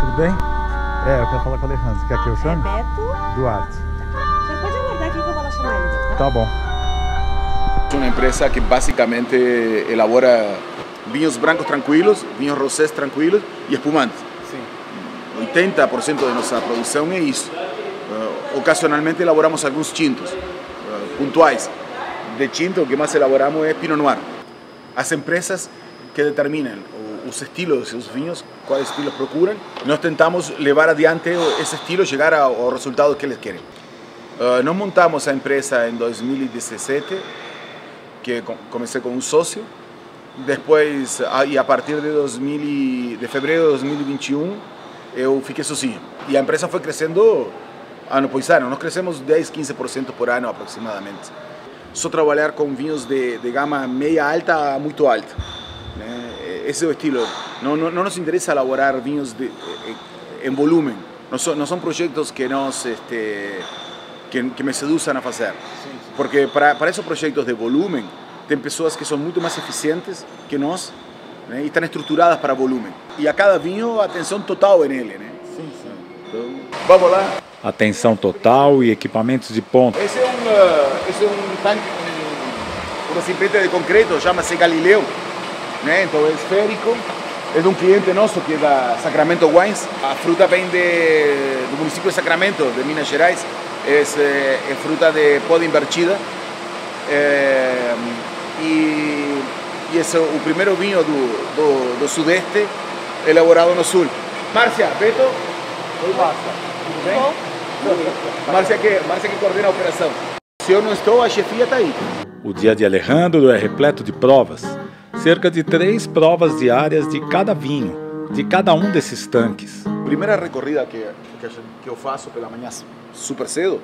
Tudo bem? É, eu quero falar com o Alejandro. Quer que eu chame? É Beto. Duarte. Você pode aguardar aqui que eu vou lá chamar ele. Tá bom. Uma empresa que basicamente elabora vinhos brancos tranquilos, vinhos rosés tranquilos e espumantes. Sim. 80% de nossa produção é isso. Uh, ocasionalmente elaboramos alguns tintos uh, pontuais. De tinto, o que mais elaboramos é Pinot Noir. As empresas que determinam os estilos de seus vinhos, quais estilos procuram, nós tentamos levar adiante esse estilo, chegar ao resultado que eles querem. Uh, nós montamos a empresa em 2017, que comecei com um sócio, depois, e a partir de, 2000, de fevereiro de 2021, eu fiquei sozinho. E a empresa foi crescendo ano após ano. Nós crescemos 10, 15% por ano aproximadamente. Só trabalhar com vinhos de, de gama meia alta a muito alta. Né? Esse é o estilo. Não, não, não nos interessa elaborar vinhos de, em volume. Não são, não são projetos que nos este, que, que me seduzam a fazer. Porque para, para esses projetos de volume, tem pessoas que são muito mais eficientes que nós né? e estão estruturadas para volume. E a cada vinho, atenção total nele. Né? Sim, sim. Então, vamos lá. Atenção total e equipamentos de ponta. Esse é um, uh, esse é um tanque, um, uma cimpeta de concreto, chama-se Galileu. Né? Então é esférico. É de um cliente nosso que é da Sacramento Wines. A fruta vem de, do município de Sacramento, de Minas Gerais. É, é fruta de poda invertida. É, e, e esse é o primeiro vinho do, do, do Sudeste elaborado no Sul. Márcia, Beto. Oi, Márcia. Tudo bem? Bom. Márcia que, Márcia que coordena a operação. Se eu não estou, a chefia está aí. O dia de Alejandro é repleto de provas. Cerca de três provas diárias de cada vinho, de cada um desses tanques. Primeira recorrida que, que, eu faço pela manhã super cedo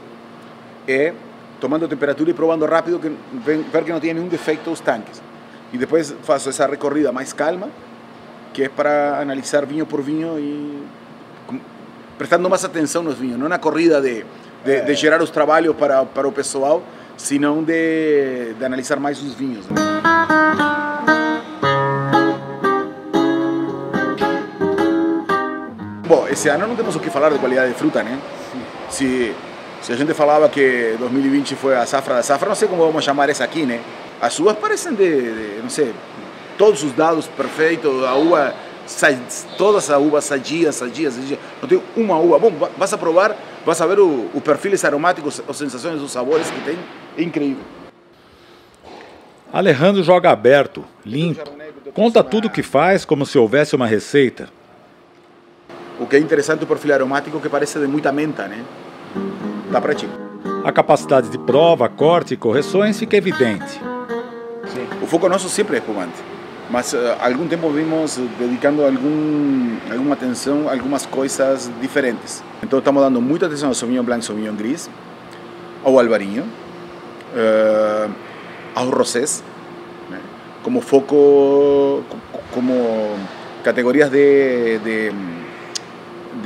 é tomando temperatura e provando rápido, que, ver que não tem nenhum defeito os tanques. E depois faço essa recorrida mais calma, que é para analisar vinho por vinho e prestando mais atenção nos vinhos, não na corrida de, de, de gerar os trabalhos para, para o pessoal, senão de, de analisar mais os vinhos. Né? Bom, esse ano não temos o que falar de qualidade de fruta, né? Se, se a gente falava que 2020 foi a safra da safra, não sei como vamos chamar essa aqui, né? As uvas parecem de, de não sei, todos os dados perfeitos, a uva, todas as uvas sadias, sadias, sadias. Não tem uma uva. Bom, vas a provar, vas a ver o, o perfis aromáticos, as sensações, os sabores que tem. É incrível. Alejandro joga aberto, limpo, conta tudo o que faz como se houvesse uma receita. O que é interessante o perfil aromático que parece de muita menta, né? Dá para ti. A capacidade de prova, corte e correções fica evidente. Sim. O foco nosso sempre é espumante, mas uh, algum tempo vimos dedicando algum, alguma atenção a algumas coisas diferentes. Então estamos dando muita atenção ao Sauvignon Blanc, Sauvignon Gris, ao Alvarinho, uh, aos Rosés, né? como foco, como categorias de, de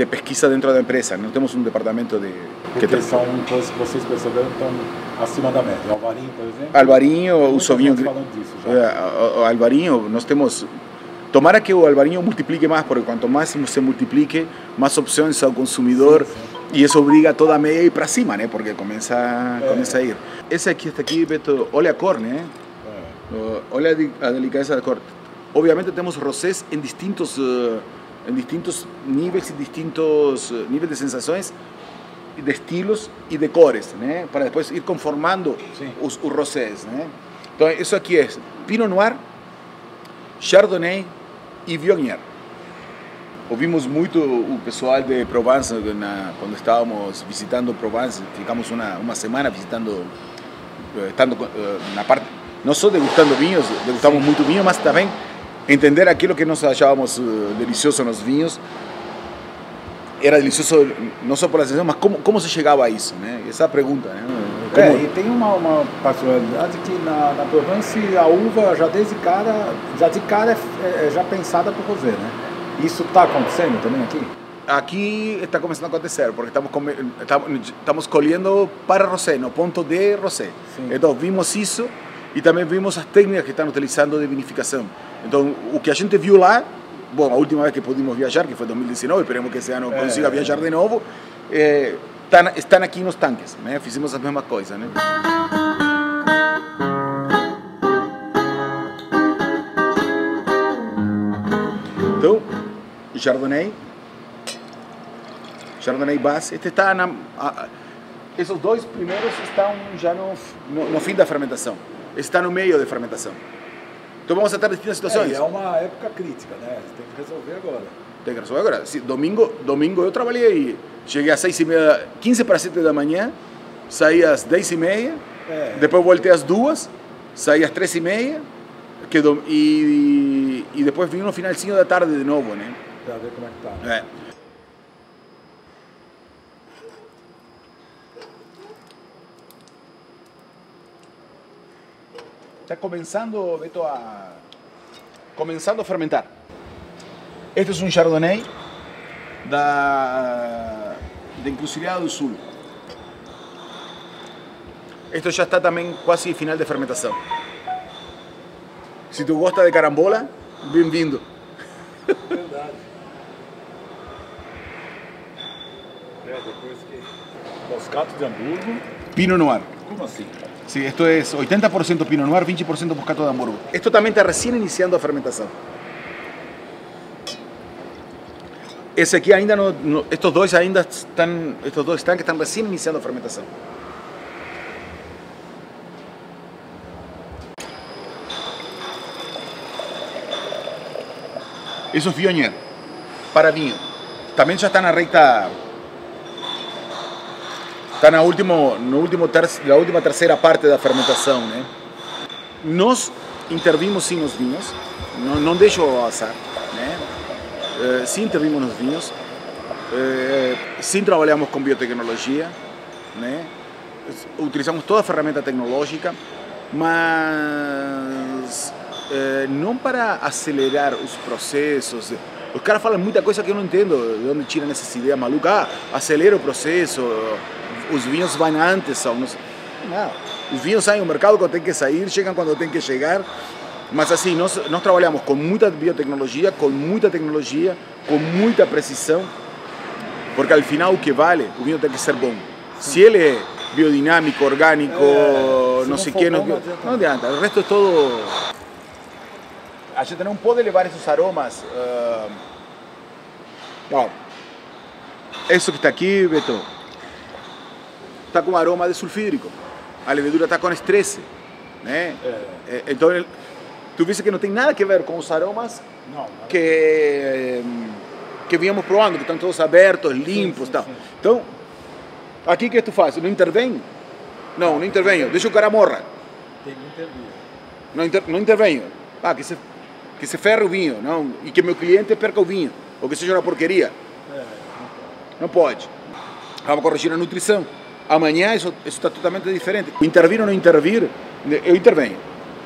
de pesquisa dentro da empresa. Não temos um departamento de. Porque que são coisas que vocês perceberam estão acima da média. Alvarinho, por exemplo. Alvarinho, o Sauvignon. disso já. O Alvarinho, nós temos. Tomara que o Alvarinho multiplique mais, porque quanto mais se multiplique, mais opções ao consumidor. Sim, sim. E isso obriga toda a meia a ir para cima, né? Porque começa, é. começa a ir. Esse aqui, este aqui, Beto, olha a cor, né? É. Olha a delicadeza da cor. Obviamente temos rosés em distintos. Uh, en distintos níveis y distintos uh, níveis de sensações, de estilos e de cores, né? para depois ir conformando os, os rosés. Né? Então, isso aqui é Pinot Noir, Chardonnay e Viognier. Ouvimos muito o pessoal de Provence na, quando estávamos visitando Provence, ficamos uma, uma semana visitando, estando na parte, não só degustando vinhos, degustamos Sim. muito vinho, mas também entender aquilo que nós achávamos uh, delicioso nos vinhos era delicioso não só pela sensação, mas como, como se chegava a isso, né? Essa é a pergunta, né? Como... É, e tem uma, uma particularidade que na, na Provence a uva já desde cara, já de cara é, é já pensada para o rosé, né? Isso está acontecendo também aqui? Aqui está começando a acontecer, porque estamos, estamos colhendo para rosé, no ponto de rosé. Sim. Então vimos isso e também vimos as técnicas que estão utilizando de vinificação. Então, o que a gente viu lá, bom, a última vez que pudimos viajar, que foi 2019, esperemos que esse ano É. consiga viajar de novo, eh, estão, estão aqui nos tanques, né? Fizemos as mesmas coisas, né? Então, Chardonnay, Chardonnay base, este está na, a- a- esses dois primeiros estão já no, no, no fim da fermentação, está no meio da fermentação. Então vamos ter distintas É, situações. e é uma época crítica, né? Você tem que resolver agora. Tem que resolver agora. Sim, domingo, domingo eu trabalhei, cheguei às seis e meia, 15 para 7 da manhã, saí às 10 e meia, É. depois voltei às duas, saí às três e meia, que e, e depois vim no finalzinho da tarde de novo, né? Pra ver como é que tá. É. Está começando, Beto, a... Começando a fermentar. Este é um Chardonnay da, da Encruzilhada do Sul. Este já está também quase final de fermentação. Se tu gosta de carambola, bem-vindo. Verdade. É, depois que. Moscato de Hamburgo. Pinot Noir. Como assim? Sí, esto es 80% Pinot Noir, 20% Moscato de Hamburgo. Esto también está recién iniciando a fermentación. Ese aquí ainda no, estos dos ainda están, estos dos están que están recién iniciando a fermentación. Eso es Viognier, para vinho. Também já está na recta Está na último, no último na última terceira parte da fermentação, né? Nós intervimos sim nos vinhos, não, não deixo azar, né? Eh, sim intervimos nos vinhos, eh, sim trabalhamos com biotecnologia, né? Utilizamos toda a ferramenta tecnológica, mas eh, não para acelerar os processos. Os caras falam muita coisa que eu não entendo, de onde tiram essas ideias malucas. Ah, acelera o processo, os vinhos vão antes, são, não. Os vinhos saem ao mercado quando tem que sair, chegam quando tem que chegar. Mas assim, nós, nós trabalhamos com muita biotecnologia, com muita tecnologia, com muita precisão, porque al final o que vale, o vinho tem que ser bom. Se ele é biodinâmico, orgânico, É, se não não sei o que, bom, não, não adianta não adianta. O resto é todo. A gente não pode levar esses aromas. ah, Ó, isso que está aqui, Beto, está com aroma de sulfídrico. A levedura está com estresse, né? É. Eh, Então, ele- tu viste que não tem nada a ver com os aromas Não, não. que que viemos provando, que estão todos abertos, limpos, sim, tal. sim. Então, aqui o que tu faz? Não intervém? Não, não intervenho. Deixa o cara morra. Tem que intervir. Não, inter, não intervenho. Ah, que se, que se ferre o vinho, não? E que meu cliente perca o vinho. Ou que seja uma porqueria. É, Não pode. Vamos corrigir a nutrição. Amanhã isso, está totalmente diferente. Intervir ou não intervir, eu intervenho.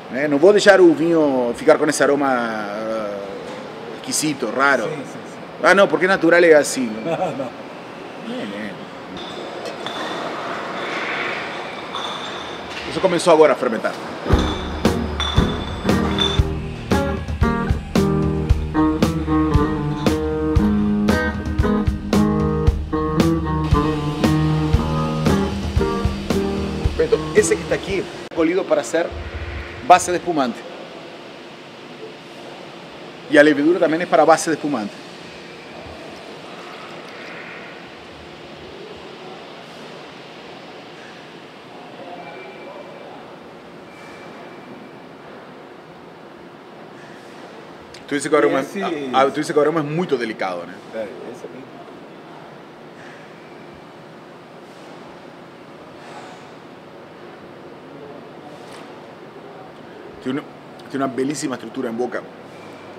né? Não vou deixar o vinho ficar com esse aroma ah, esquisito, raro. sim, sim, sim. Ah, não, porque natural é assim. não. É, né? Isso começou agora a fermentar. Está aqui, colhido para ser base de espumante. E a levedura também é para base de espumante. Tu disse que o aroma, Esse- ah, ah, tu disse que o aroma é muito delicado, né? É, esse é bem. Tiene, tiene una bellísima estructura en boca.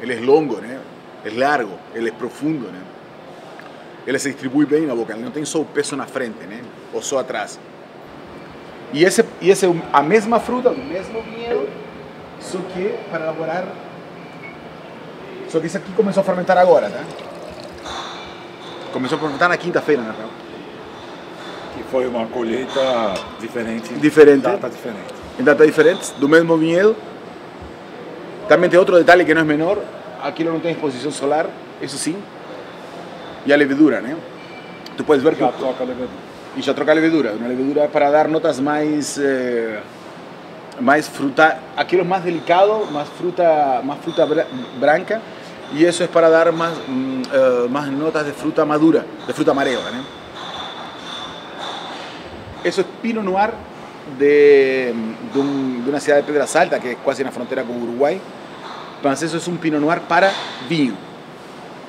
Él es longo, ¿no? es largo, él es profundo. ¿no? Ele se distribui bem na boca, ele não tem só o peso na frente, né? ou só atrás. E esse, e esse é a mesma fruta, o mesmo vinho, só que para elaborar. Só que esse aqui começou a fermentar agora, tá? Começou a fermentar na quinta-feira, na real. Que foi uma colheita diferente. Diferente. Data diferente. em datas diferentes, do mesmo vinhedo. Também tem outro detalhe que não é menor, aquilo não tem exposição solar, isso sim. E a levedura, né? Tu puedes ver que Já toca levedura. e já troca a levedura. Uma levedura para dar notas mais eh, mais fruta, aquilo mais delicado, mais fruta, más fruta bra- branca y eso es para dar más, mm, eh, más notas de fruta madura, de fruta amarela. ¿no? Eso es Pinot Noir de, de, un- de una ciudad de Pedras Alta, que es casi en la frontera con Uruguay. Entonces eso es un Pinot Noir para vinho,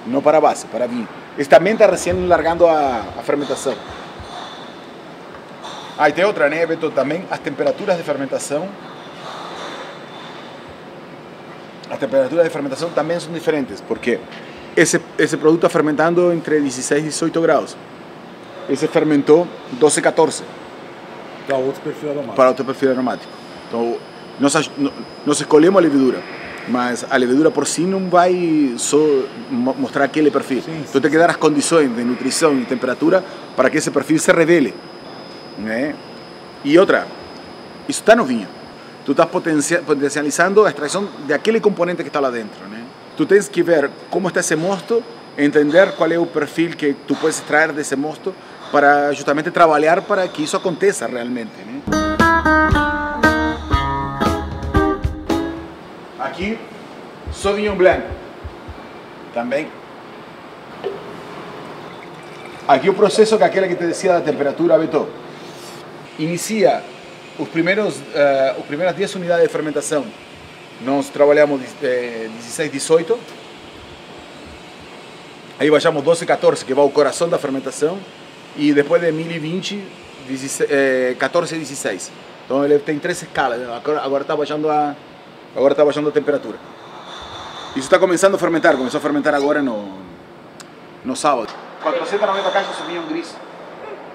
no para base, para vinho. Esse também está recién largando a, a fermentação. Ah, e tem outra, né, Beto? Também as temperaturas de fermentação. As temperaturas de fermentação também são diferentes, porque esse, esse produto está fermentando entre 16 e 18 graus. Esse fermentou 12, 14 Para outros perfis aromáticos. para outro perfil aromático. Então, nós, nós escolhemos a levedura, mas a levedura por si não vai só mo- mostrar aquele perfil. Sim, então, tem que dar as condições de nutrição e temperatura para que esse perfil se revele. Né? E outra, isso está no vinho. Tu estás potencia- potencializando a extração de aquele componente que está lá dentro. Né? Tu tens que ver como está esse mosto, entender qual é o perfil que tu puedes extrair desse mosto para justamente trabalhar para que isso aconteça realmente. Né? Aqui, Sauvignon Blanc. Também. Aqui o processo que é aquele que te decía da temperatura, Beto. Inicia os primeiros, eh, os primeiras 10 unidades de fermentação. Nós trabalhamos eh, 16, 18. Aí baixamos 12, 14, que vai o coração da fermentação. E depois de 1020, 16, eh, 14 e 16. Então ele tem três escalas. Agora está baixando a agora está baixando a temperatura. Isso está começando a fermentar. Começou a fermentar agora no no sábado. 490 caixas Sauvignon Gris.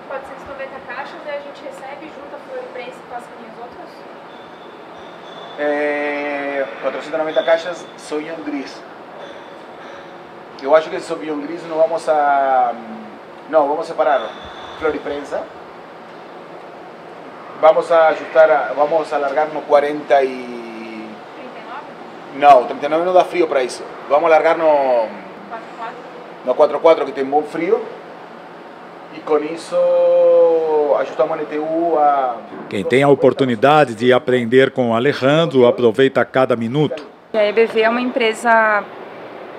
490 caixas e a gente recebe junto a flor e prensa com as linhas outras? É, 490 caixas Sauvignon Gris. Eu acho que esse Sauvignon Gris não vamos a... Não, vamos separar flor e prensa. Vamos a ajustar, a- vamos a alargar no 40 e... 39? Não, 39 não dá frio para isso. Vamos alargar no, 44? no 44 que tem bom frio. E com isso ajustamos o NTU a... Quem tem a oportunidade de aprender com o Alejandro, aproveita cada minuto. A EBV é uma empresa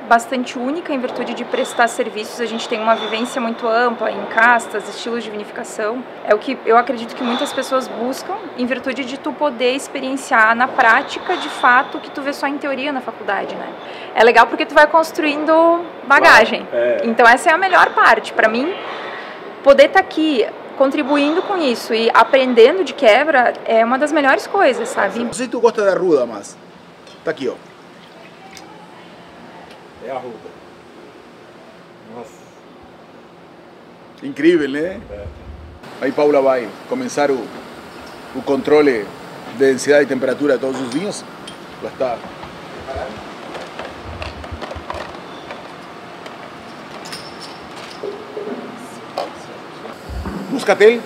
bastante única em virtude de prestar serviços. A gente tem uma vivência muito ampla em castas, estilos de vinificação. É o que eu acredito que muitas pessoas buscam em virtude de tu poder experienciar na prática, de fato, o que tu vê só em teoria na faculdade, né? É legal porque tu vai construindo bagagem. Então essa é a melhor parte para mim. Poder estar aqui contribuindo com isso e aprendendo de quebra é uma das melhores coisas, sabe? Não sei se tu gosta da ruda, mas... Tá aqui, ó. É a ruda. Nossa. Incrível, né? Aí Paula vai começar o, o controle de densidade e temperatura de todos os vinhos. Já está. Muscatel.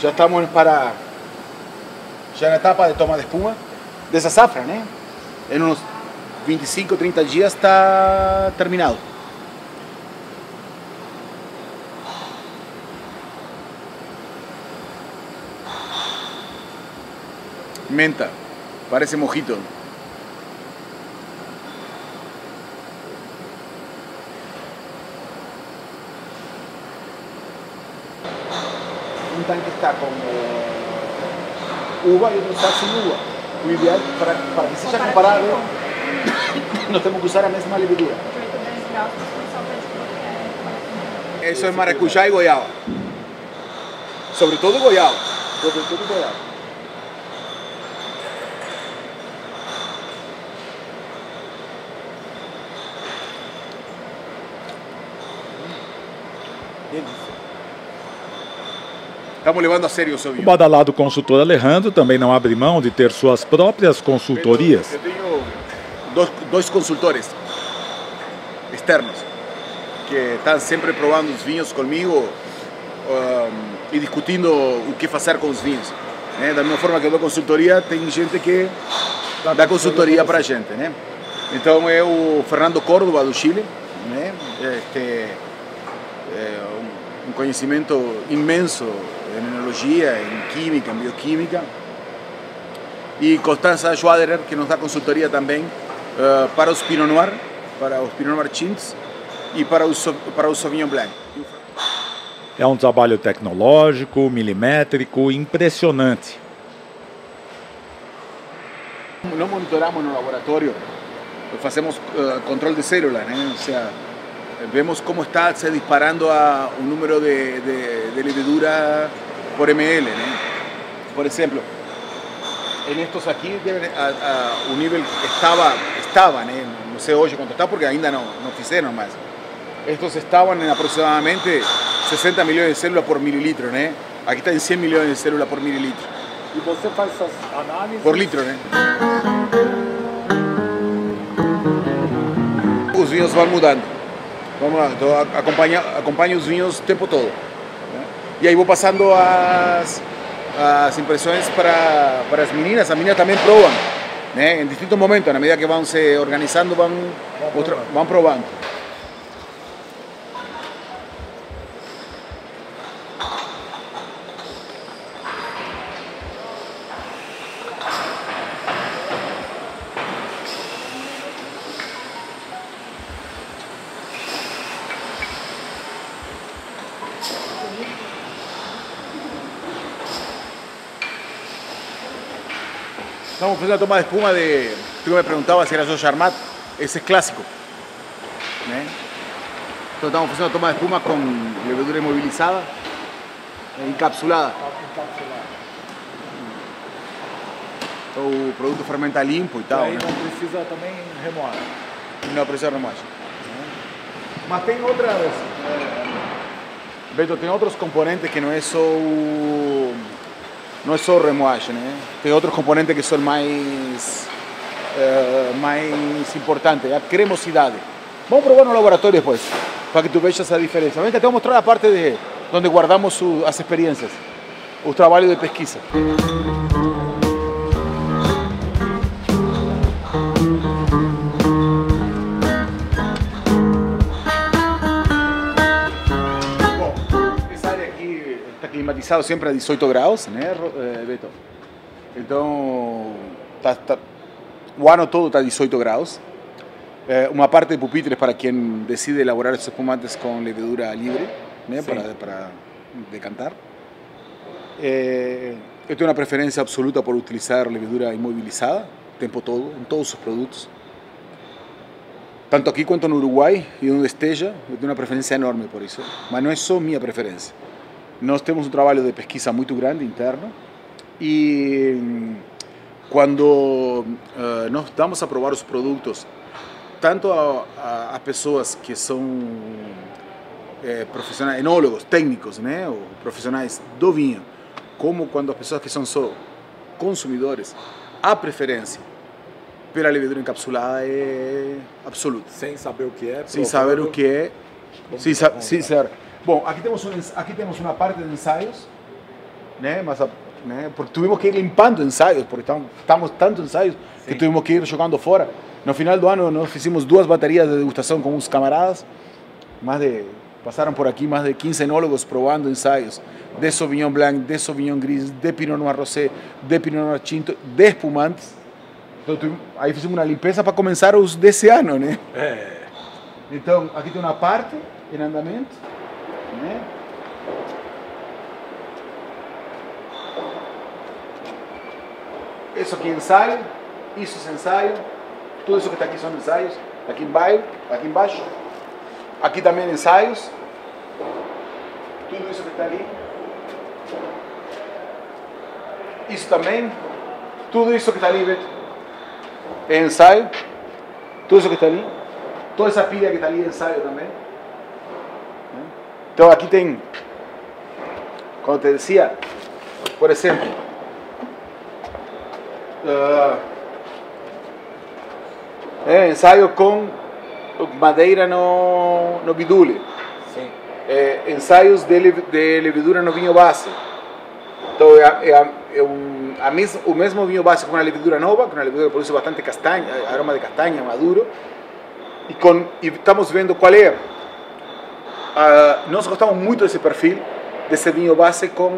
Já estamos para. Já na etapa de toma de espuma dessa safra, né? Em uns 25, 30 dias está terminado. Menta, parece mojito. Un tanque está con eh, uva y otro está sin uva. O ideal para, para que seja comparável, nós temos que usar a mesma levedura. Eso es maracujá y goiaba. Sobre todo goiaba. Sobre todo goiaba. Estamos levando a sério o O Sauvignon. badalado consultor Alejandro também não abre mão de ter suas próprias consultorias. Eu tenho dois, consultores externos que estão sempre provando os vinhos comigo um, e discutindo o que fazer com os vinhos. né? Da mesma forma que eu dou consultoria, tem gente que da consultoria para a gente, né? Então é o Fernando Córdoba do Chile, né? Este, é um, um conhecimento imenso em enologia, em química, em bioquímica. E Constanza Schwaderer, que nos dá consultoria também uh, para os Pinot Noir, para os Pinot Noir Tints e para o, para o Sauvignon Blanc. É um trabalho tecnológico, milimétrico, impressionante. Não monitoramos no laboratório, fazemos uh, controle de células, né? ou seja, vemos como está se disparando a um número de, de, de levedura por ml. Né? Por exemplo, en estos aquí a, a, un nivel estaba, estaban, eh, no sé hoy cuánto está porque ainda no, no hicieron más. Estos estaban en aproximadamente 60 millones de células por mililitro, né? Aqui está em 100 milhões de células por mililitro. E você faz essas análises? Por litro, né? Os vinhos vão mudando. Vamos lá, então acompanha, acompanha os vinhos o tempo todo. Né? E aí vou passando as, as impressões para, para as meninas. As meninas também provam, né? em distintos momentos, na medida que vão se organizando, vão, vão, vão provando. Estamos haciendo una toma de espuma de. Tú me preguntabas si era yo Charmat, ese es clásico. ¿eh? Entonces estamos haciendo una toma de espuma con levedura inmovilizada, encapsulada. O produto fermenta limpo e tal. Aí né? não precisa também remoar. Não precisa remoagem. Mas tem outras. Beto, tem outros componentes que não é só o não é só remoagem, né? Tem outros componentes que são mais uh, mais importantes, a cremosidade. Vamos provar no laboratório depois, para que tu vejas a diferença. Vem, te vou mostrar a parte de onde guardamos as experiências, o trabalho de pesquisa. Climatizado sempre a 18 graus, né, Beto? Então, tá, tá, o ano todo está a 18 graus. É, uma parte de pupitres para quem decide elaborar esses espumantes com levedura livre, né, para, para decantar. É, eu tenho uma preferência absoluta por utilizar levedura imobilizada o tempo todo, em todos os produtos. Tanto aqui quanto no Uruguai e onde esteja, eu tenho uma preferência enorme por isso. Mas não é só minha preferência. Nós temos um trabalho de pesquisa muito grande interno e quando uh, nós damos a provar os produtos, tanto a, a, a pessoas que são eh, profissionais, enólogos, técnicos, né, ou profissionais do vinho, como quando as pessoas que são só consumidores, a preferência pela levedura encapsulada é absoluta. Sem saber o que é. Sem saber o que é. Sa sem saber. Bom, aqui temos, um, aqui temos uma parte de ensaios, né? Mas, a- né? Porque tivemos que ir limpando ensaios, porque estamos, estamos tantos ensaios que tivemos que ir jogando fora. No final do ano, nós fizemos duas baterias de degustação com uns camaradas, mais de passaram por aqui mais de 15 enólogos provando ensaios de Sauvignon Blanc, de Sauvignon Gris, de Pinot Noir Rosé, de Pinot Noir Tinto, de espumantes. Então, tu- aí fizemos uma limpeza para começar os desse ano, né? É. Então, aqui tem uma parte em andamento, né? Isso aqui é ensaio, isso é ensaio, tudo isso que está aqui são ensaios, aqui embaixo, aqui embaixo, aqui também ensaios, tudo isso que está ali, isso também, tudo isso que está ali, Beto, é ensaio, tudo isso que está ali, toda essa pilha que está ali é ensaio também. né? Então aqui tem, como te dizia, por exemplo, ah, é ensaio com madeira no, no bidule, é, ensaios de, de levedura no vinho base. Então é, a- é, a- é um, a mes, o mesmo vinho base com uma levedura nova, com uma levedura que produz bastante castanha, aroma de castanha, maduro, e, com, e estamos vendo qual é. Uh, nós gostamos muito desse perfil, desse vinho base com,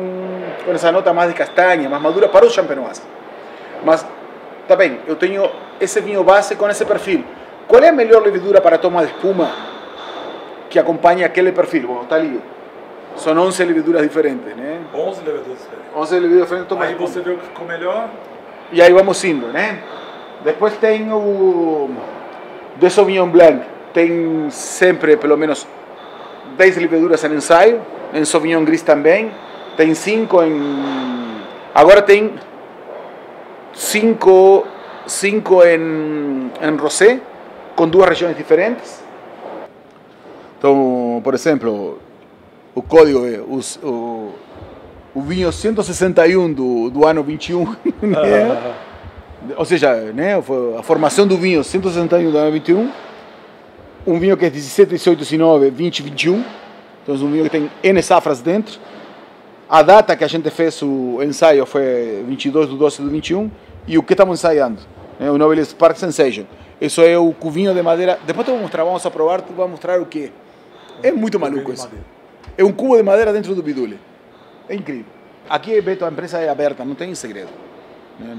com essa nota mais de castanha, mais madura para os champenoise. Mas, tá bem, eu tenho esse vinho base com esse perfil. Qual é a melhor levedura para toma de espuma que acompanha aquele perfil? Bom, está ali. São 11 leveduras diferentes, né? 11 leveduras diferentes. 11 leveduras diferentes. Toma Aí você viu que ficou melhor? E aí vamos indo, né? Depois tem o de Sauvignon Blanc. Tem sempre pelo menos 10 leveduras em ensaio. Em Sauvignon Gris também. Tem 5 em... Agora tem 5 cinco em, em Rosé, com duas regiões diferentes. Então, por exemplo, o código é os, o, o vinho 161 do, do ano 21, né? ou seja, né, a formação do vinho 161 do ano 21, um vinho que é 17, 18, 19, 20, 21, então é um vinho que tem N safras dentro. A data que a gente fez o ensaio foi 22 do 12 do 21 e o que estamos ensaiando, é o Nobel Spark Sensation. Isso é o cuvinho de madeira. Depois te vou mostrar, vamos provar, tu vai mostrar o que é. muito maluco isso. É um cubo de madeira dentro do bidule. É incrível. Aqui, Beto, a empresa é aberta, não tem segredo.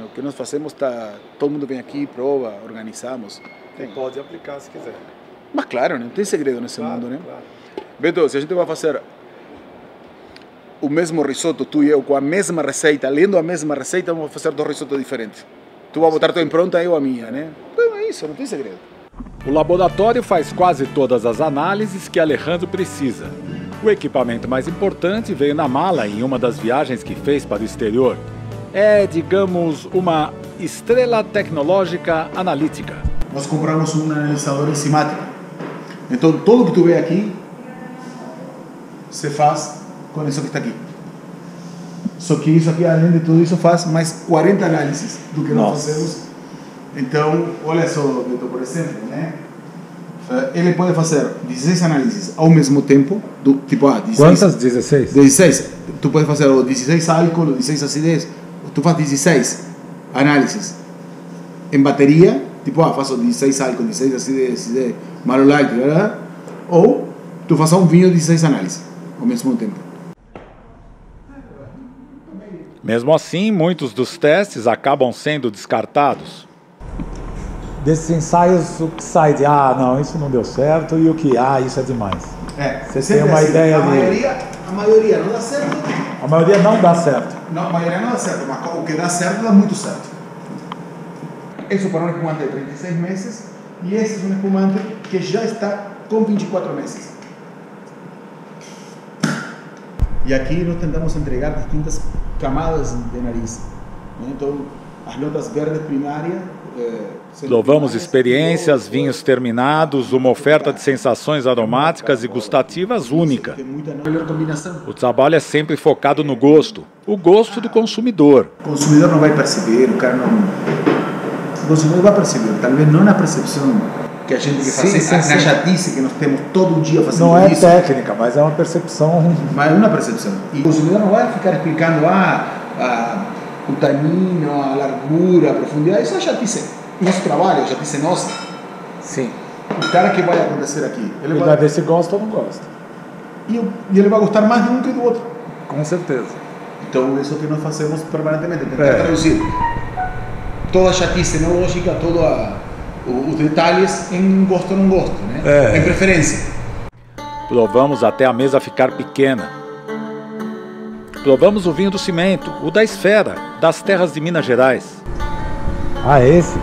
O que nós fazemos está. Todo mundo vem aqui, prova, organizamos. Tem. Pode aplicar se quiser. Mas claro, não tem segredo nesse claro, mundo, né? Claro. Beto, se a gente vai fazer o mesmo risoto, tu e eu, com a mesma receita, lendo a mesma receita, vamos fazer dois risotos diferentes. Tu vai botar tua impronta, eu a minha, né? Então é isso, não tem segredo. O laboratório faz quase todas as análises que Alejandro precisa. O equipamento mais importante veio na mala em uma das viagens que fez para o exterior. É, digamos, uma estrela tecnológica analítica. Nós compramos um analisador enzimático. Então, tudo que tu vê aqui se faz com isso que está aqui. Só que isso aqui, além de tudo isso, faz mais 40 análises do que nós Nossa. fazemos. Então, olha só, Beto, por exemplo, né? Eh, Ele pode fazer 16 análises ao mesmo tempo, do, tipo, ah, 16, Quantas? 16? 16. Tu pode fazer o 16 álcool, o 16 acidez. Tu faz 16 análises em bateria, tipo, ah, faço 16 álcool, 16 acidez, acidez malolacto, blá, ou tu faz um vinho 16 análises ao mesmo tempo. Mesmo assim, muitos dos testes acabam sendo descartados. Desses ensaios, o que sai de ah, não, isso não deu certo e o que ah, isso é demais. É, Você tem uma assim, ideia a de- maioria, a maioria não dá certo. A maioria não dá certo. Não, a maioria não dá certo, mas o que dá certo dá muito certo. Isso para um espumante de 36 meses e esse é um espumante que já está com 24 meses. E aqui nós tentamos entregar distintas camadas de nariz. Então, as notas verdes primárias. eh, primárias, experiências, vinhos terminados, uma oferta de sensações aromáticas e gustativas única. O trabalho é sempre focado no gosto, o gosto do consumidor. O consumidor não vai perceber, o cara não. O consumidor vai perceber, talvez não na percepção que a gente que Sim, faz, sim, na sim. chatice que nós temos todo dia fazendo Não é isso. técnica, mas é uma percepção. Mas é uma percepção. E o consumidor não vai ficar explicando ah, ah, o tanino, a largura, a profundidade. Isso é chatice. Nosso trabalho, chatice nossa. Sim. O cara que vai acontecer aqui, ele Ele vai, vai ver se gosta ou não gosta. e, e ele vai gostar mais de um que do outro. Com certeza. Então, isso que nós fazemos permanentemente, tentar É. traduzir toda a chatice lógica, todos os detalhes em gosto ou não gosto, né? É. em preferência. Provamos até a mesa ficar pequena. Provamos o vinho do cimento, o da esfera, das terras de Minas Gerais. Ah, esse?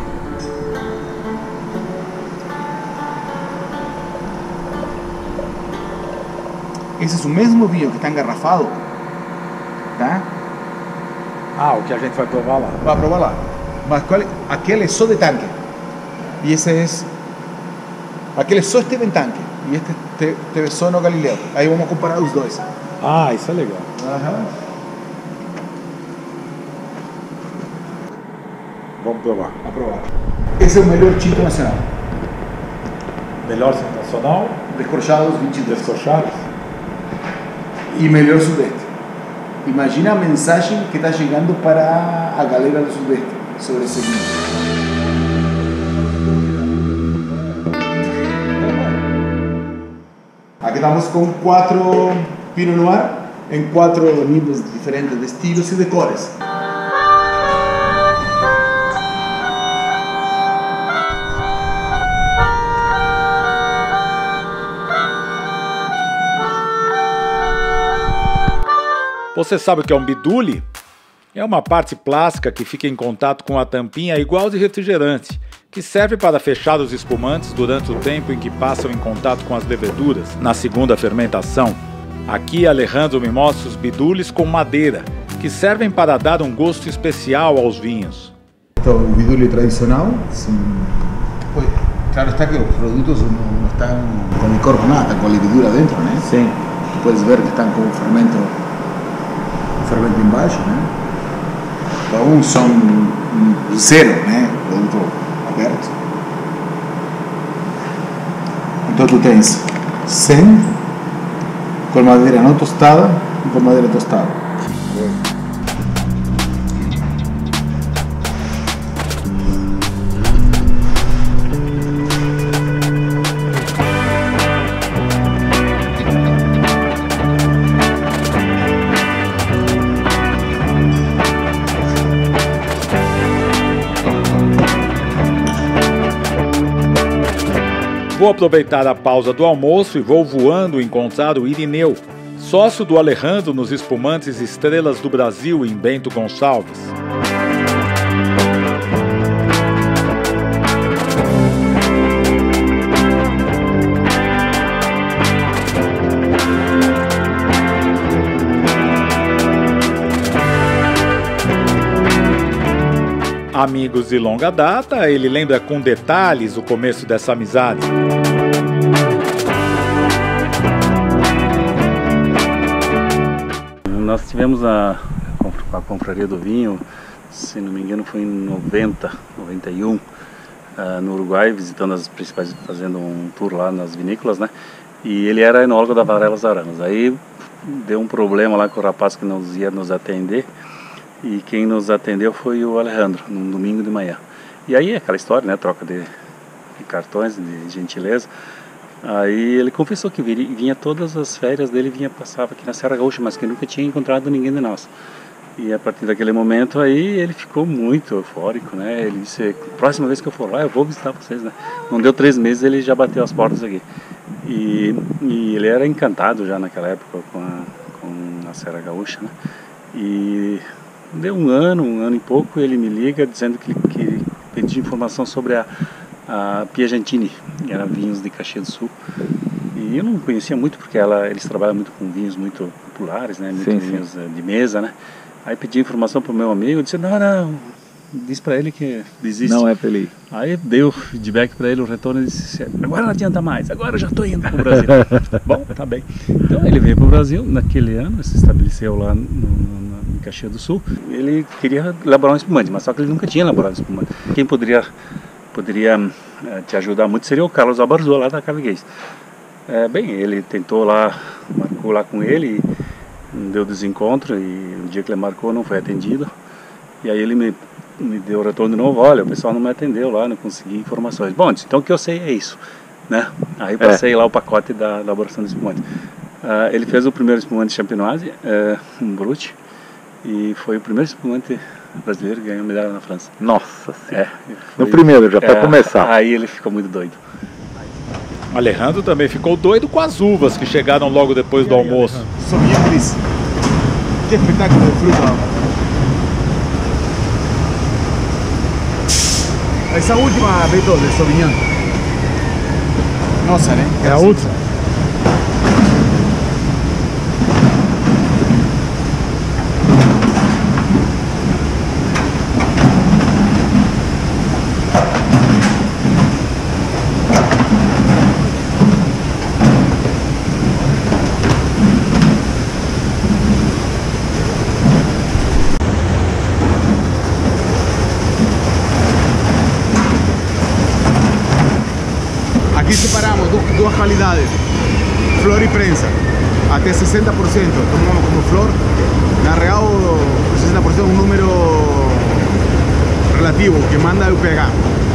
Esse é o mesmo vinho que está engarrafado, tá? Ah, o que a gente vai provar lá. Vai provar lá. Mas qual é? aquele é só de tanque. E esse é. Aquele só esteve em tanque. E este te- teve só no Galileu. Aí vamos comparar os dois. Ah, isso é legal. Aham. Vamos provar. Aprovar. Esse é o melhor tinto nacional. Melhor sensacional, Descorchados 22. descorchados. E melhor sudeste. Imagina a mensagem que está chegando para a galera do Sudeste sobre esse vinho. Aqui estamos com quatro Pinot Noir em quatro níveis diferentes de estilos e de cores. Você sabe o que é um bidule? É uma parte plástica que fica em contato com a tampinha igual de refrigerante, que serve para fechar os espumantes durante o tempo em que passam em contato com as leveduras na segunda fermentação. Aqui Alejandro me mostra os bidules com madeira, que servem para dar um gosto especial aos vinhos. Então, o bidule tradicional, sim. Pois, claro está que os produtos não, estão com licor com nada, estão com a levedura dentro, né? Sim. Tu puedes ver que estão com o fermento, o fermento embaixo, né? Então são zero, né? Aberto. Então tu tens 100 com madeira não tostada e com madeira tostada. Aproveitar a pausa do almoço e vou voando encontrar o Irineu, sócio do Alejandro nos espumantes Estrelas do Brasil em Bento Gonçalves. Amigos de longa data, ele lembra com detalhes o começo dessa amizade. Nós tivemos a, a confraria do vinho, se não me engano foi em 90, 91, uh, no Uruguai, visitando as principais, fazendo um tour lá nas vinícolas, né? E ele era enólogo da Varelas Aranas. Aí deu um problema lá com o rapaz que nos ia nos atender e quem nos atendeu foi o Alejandro, num domingo de manhã. E aí aquela história, né, troca de, de cartões, de gentileza. Aí ele confessou que vinha todas as férias dele, vinha passava aqui na Serra Gaúcha, mas que nunca tinha encontrado ninguém de nós. E a partir daquele momento aí ele ficou muito eufórico, né? Ele disse, próxima vez que eu for lá eu vou visitar vocês, né? Não deu três meses ele já bateu as portas aqui. E, e ele era encantado já naquela época com a, com a Serra Gaúcha, né? E deu um ano, um ano e pouco, ele me liga dizendo que, que pedia informação sobre a, a Piagentini, que era vinhos de Caxias do Sul. E eu não conhecia muito porque ela, eles trabalham muito com vinhos muito populares, né, muito Sim, vinhos sim. de mesa, né. Aí pedi informação para o meu amigo, disse não, não, diz para ele que desiste. Não é feliz. Aí deu feedback para ele, o retorno e disse: agora não adianta mais, agora eu já estou indo para o Brasil. Bom, tá bem. Então ele veio para o Brasil naquele ano, se estabeleceu lá no, no, em Caxias do Sul. Ele queria elaborar um espumante, mas só que ele nunca tinha elaborado espumante. Quem poderia, poderia uh, te ajudar muito seria o Carlos Abarzou, lá da Caviguês. É, bem, ele tentou lá, marcou lá com ele, deu desencontro e o dia que ele marcou não foi atendido. E aí ele me me deu o retorno de novo, olha, o pessoal não me atendeu lá, não consegui informações. Bom, então o que eu sei é isso, né? Aí passei é. lá o pacote da elaboração do espumante. Uh, ele fez o primeiro espumante champenoise, uh, um brute, e foi o primeiro espumante brasileiro ganhou medalha na França. Nossa É, foi, no primeiro, já para é, começar. Aí ele ficou muito doido. Alejandro também ficou doido com as uvas que chegaram logo depois do almoço. Gris. Que espetáculo de fruta. Essa última, Beto, de Sauvignon. Nossa, né? É a última? 60%, tomamos como flor. Na real, 60% é um número relativo, que manda é o pH.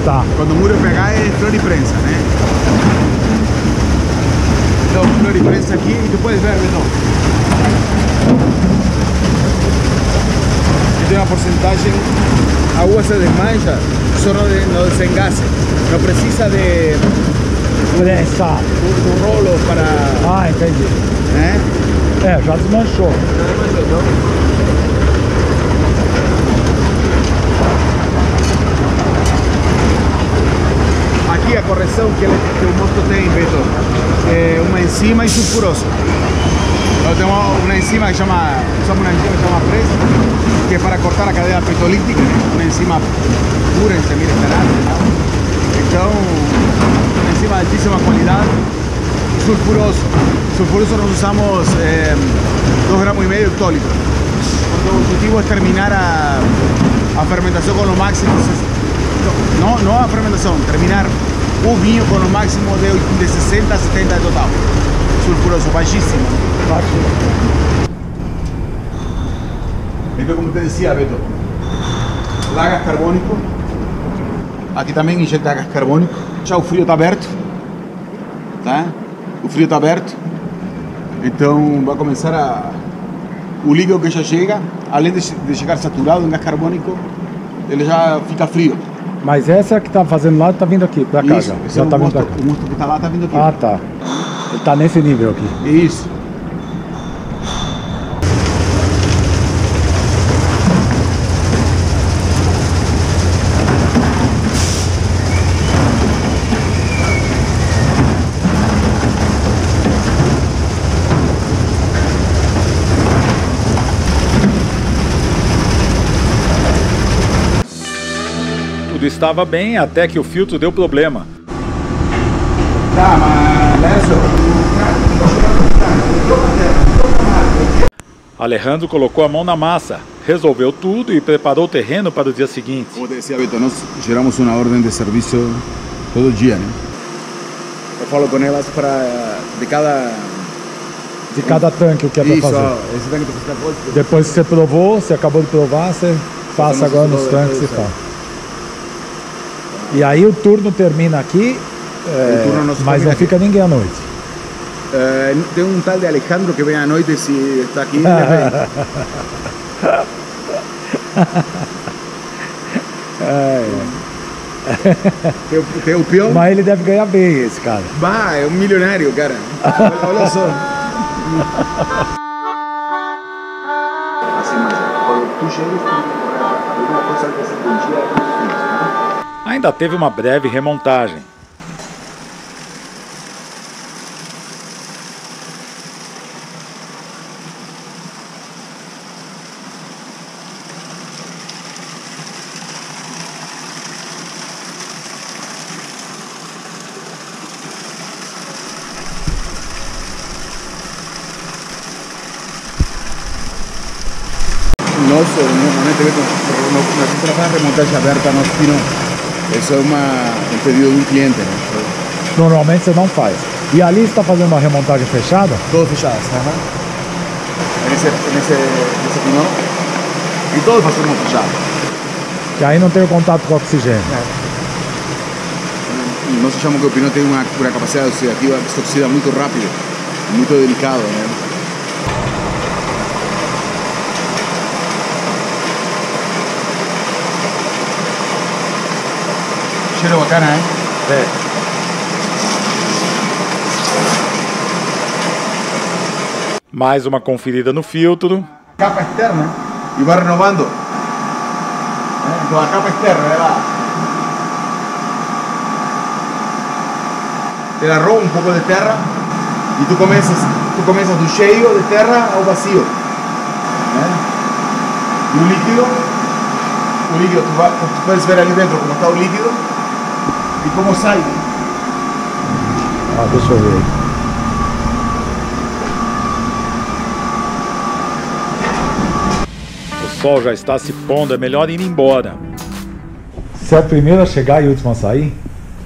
Tá. Quando muda o pH é flor e prensa, né? Então, flor e prensa aqui, e tu puedes ver, Beto. Aqui tem uma porcentagem, a uva se desmancha, só não, de, não desengase. Não precisa de Prensar. um, um rolo para... Ah, entendi. Né? É, já desmanchou. Aqui a correção que, ele, que o mosto tem, Beto, é uma enzima e sulfuroso. Então tem uma, enzima que chama, usamos uma enzima que chama PRES, que é para cortar a cadeia petolítica, uma enzima pura em semireferada. Então, uma enzima de altíssima qualidade. E sulfuroso. Sulfuroso nós usamos 2 gramos e meio hectolitro. Porque o objetivo é terminar a, a fermentação com o máximo no, no a fermentação, terminar o vinho com o máximo de, de 60 a 70 de total. Sulfuroso, baixíssimo. Então, como te decía, Beto, lá gás carbônico. Aqui também injeta gás carbônico. Já o frio está aberto. Tá? O frio está aberto. Então vai começar a. O líquido que já chega, além de, de chegar saturado em gás carbônico, ele já fica frio. Mas essa que tá fazendo lá tá vindo aqui, pra cá Isso, já. é o tá vindo pra o monstro que está lá está vindo aqui. Ah, tá. Ele tá nesse nível aqui. Isso. Estava bem até que o filtro deu problema. Tá, Alejandro colocou a mão na massa, resolveu tudo e preparou o terreno para o dia seguinte. como te decía Beto, nós geramos uma ordem de serviço todo dia, né? Eu falo com elas para de cada De cada tanque o que é isso, fazer. ó, esse tanque Depois que você provou, você acabou de provar, você passa agora nos tanques e tal. E aí o turno termina aqui, é, turno mas não aqui. fica ninguém à noite. Eh, tem um tal de Alejandro que vem à noite se está aqui. ele vem. Tem, o- tem o peão. Mas ele deve ganhar bem, esse cara. Bah, é um milionário, cara. Olha, só. Assim, mas quando tu chegas, tu a primeira coisa que você tem Ainda teve uma breve remontagem. Nós, normalmente, nós trabalhamos remontagem aberta, nós pino, isso é uma, um pedido de um cliente, né? Normalmente você não faz. E ali você está fazendo uma remontagem fechada? Todos fechados, aham. Nesse, nesse, nesse pinó, e todos fazemos fechado. Que aí não tem o contato com o oxigênio. E nós achamos que o pinó tem uma, uma capacidade oxidativa que se oxida muito rápido, muito delicado, né? Hein? Mais uma conferida no filtro. Capa externa y va renovando. ¿Eh? Con la capa externa, ¿verdad? Te la roba un poco de tierra y tú comienzas, tú comienzas tu cheio de tierra ao vacío. ¿Eh? Y un líquido, un líquido, tú, va- tú puedes ver ali dentro como está o líquido y cómo sale. Ah, deixa eu ver. O sol já está se pondo, é melhor ir embora. Você é o primeiro a chegar e o último a sair?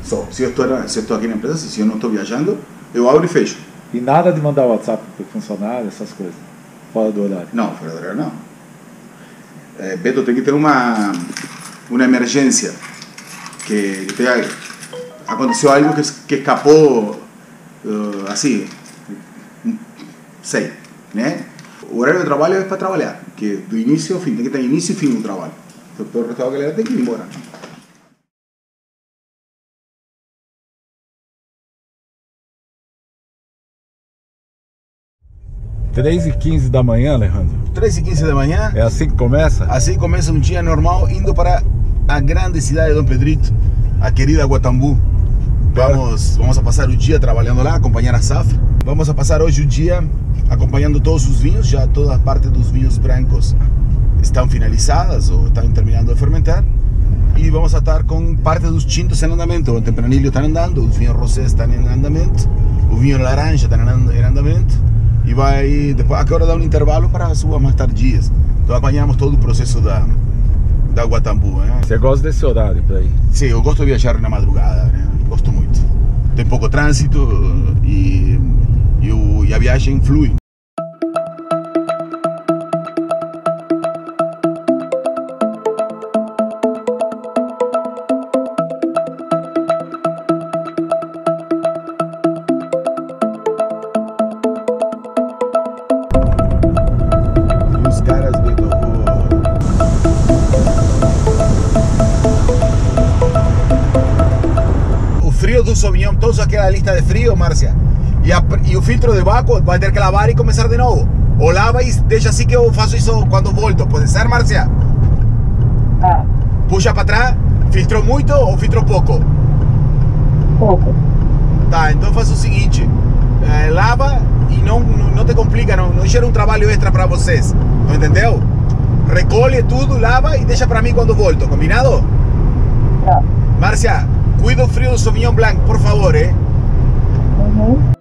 Si yo estoy aquí en la empresa, si yo no estoy viajando, yo abro y fecho. E nada de mandar WhatsApp pro funcionário, essas coisas. Fora do horário. Não, fora do horário não. É, Beto, tem que ter uma, uma emergência. Que, que tenha, aconteceu algo que, que escapou, uh, assim, sei, né? O horário de trabalho é para trabalhar, que do início ao fim, tem que ter início e fim do trabalho. Então, o resto da galera tem que ir embora. 3 e 15 da manhã, Alejandro. 3 e 15 da manhã. É assim que começa? Assim começa um dia normal indo para a grande cidade de Dom Pedrito, a querida Guatambu. Vamos, vamos a passar o dia trabalhando lá, acompanhar a safra. Vamos a passar hoje o dia acompanhando todos os vinhos, já toda a parte dos vinhos brancos estão finalizadas ou estão terminando de fermentar. E vamos a estar com parte dos tintos em andamento. O tempranilho está andando, os vinhos rosés estão em andamento, o vinho laranja está em andamento e vai depois agora dá um intervalo para as uvas mais tardias. Então acompanhamos todo o processo da da Guatambu, né? Você gosta desse horário por aí? Sim, eu gosto de viajar na madrugada, né? Gosto muito. Tem pouco trânsito e, e, o, e a viagem flui. Todos aquela lista de frio, Márcia. E, a- e o filtro de vácuo vai ter que lavar e começar de novo. Ou lava e deixa assim que eu faço isso quando volto. Pode ser, Márcia? Ah, Puxa para trás, filtrou muito ou filtrou pouco? pouco. Tá, então faz o seguinte: eh, lava e não, não, não te complica, não, não gera um trabalho extra para vocês. Não entendeu? Recolhe tudo, lava e deixa para mim quando volto, combinado? Tá. Márcia, cuida o frio do Sauvignon Blanc, por favor, eh? Uhum. Na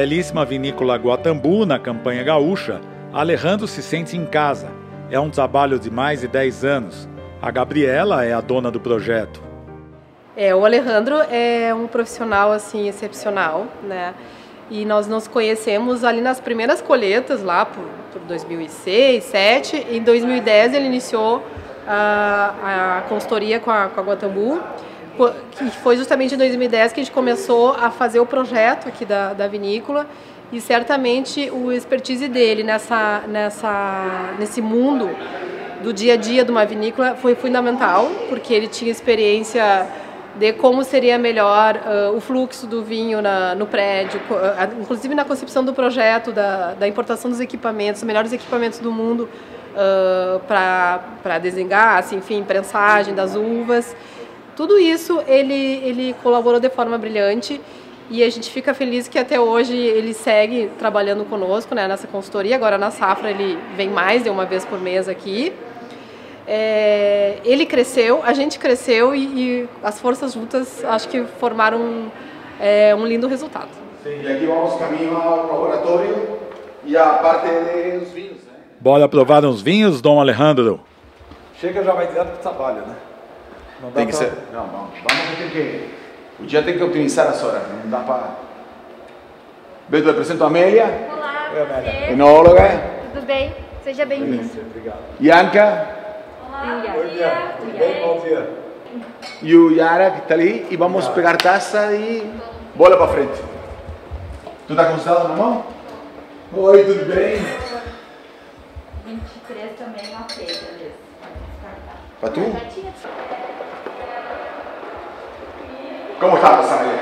belíssima vinícola Guatambu, na campanha gaúcha, Alejandro se sente em casa. É um trabalho de mais de 10 anos. A Gabriela é a dona do projeto. É, o Alejandro é um profissional assim excepcional, né? E nós nos conhecemos ali nas primeiras colheitas lá por, por 2006, 2007. Em 2010 ele iniciou a, a consultoria com a, com a Guatambu, que foi justamente em 2010 que a gente começou a fazer o projeto aqui da, da vinícola e certamente o expertise dele nessa, nessa, nesse mundo do dia a dia de uma vinícola foi fundamental, porque ele tinha experiência de como seria melhor ah, o fluxo do vinho na, no prédio, ah, inclusive na concepção do projeto, da, da importação dos equipamentos, os melhores equipamentos do mundo para desengasse, enfim, prensagem das uvas. Tudo isso ele, ele colaborou de forma brilhante e a gente fica feliz que até hoje ele segue trabalhando conosco né, nessa consultoria. Agora na safra ele vem mais de uma vez por mês aqui. É, ele cresceu, a gente cresceu e, e as forças juntas acho que formaram é, um lindo resultado. Sim, e aqui vamos caminho ao laboratório e a parte dos vinhos, né? Bora provar uns vinhos, Dom Alejandro? Chega já vai direto pro trabalho, né? Não Tem que ser. Não, vamos. Vamos ter que. O dia tem que otimizar as horas, não dá para. Beto, eu apresento a Amélia, Olá, Oi, Amélia. enóloga, Tudo bem? Seja bem-vindo. Ianca Olá, Tudo bem? Bom dia. e o Yara que está ali e vamos pegar taça e bola para frente. Tu tá com o estado na mão? Oi, tudo bem? 23 também, ok, beleza. Pode descartar. Para tu? Como está, Samir?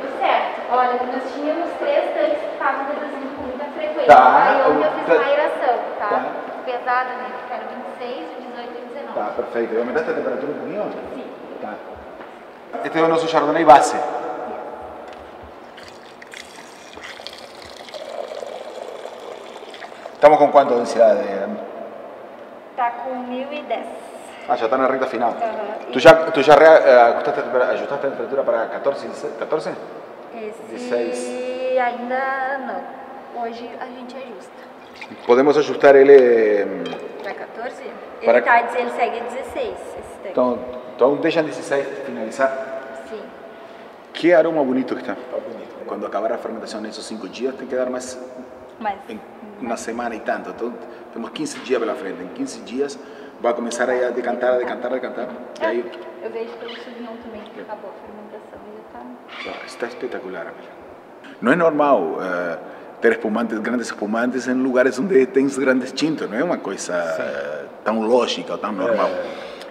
Tudo certo. Olha, nós tínhamos três tanques que estavam reduzindo com muita frequência. Tá. Aí ontem eu fiz Tá. uma aeração, tá? Tá. Pesada, né? Que era 26, 18 e 19. Tá, perfeito. Aumentaste a temperatura um pouquinho? Sim. Tá. Este é o nosso Chardonnay base. Estamos com quanto de densidade? Tá com 1010. Ah, já está na reta final. Aham. Tu já, tu já rea- eh, ajustaste, a tempera- ajustaste a temperatura para 14, 14? Esse 16. ainda não. Hoje a gente ajusta. Podemos ajustar ele. hum, Para 14? Para- Ele, tá, diz- ele segue 16, esse tanque. Então, então deixa 16 finalizar. Sim. Que aroma bonito que está. Quando acabar a fermentação nesses 5 dias, tem que dar mais Mas em uma semana e tanto. Então, temos 15 dias pela frente. Em 15 dias vai começar a decantar, a decantar, a decantar. E aí eu vejo pelo Sauvignon também que acabou a fermentação. Ele tá... está espetacular. amiga. Não é normal eh, ter espumantes, grandes espumantes em lugares onde tem os grandes tintos. Não é uma coisa eh, tão lógica ou tão normal.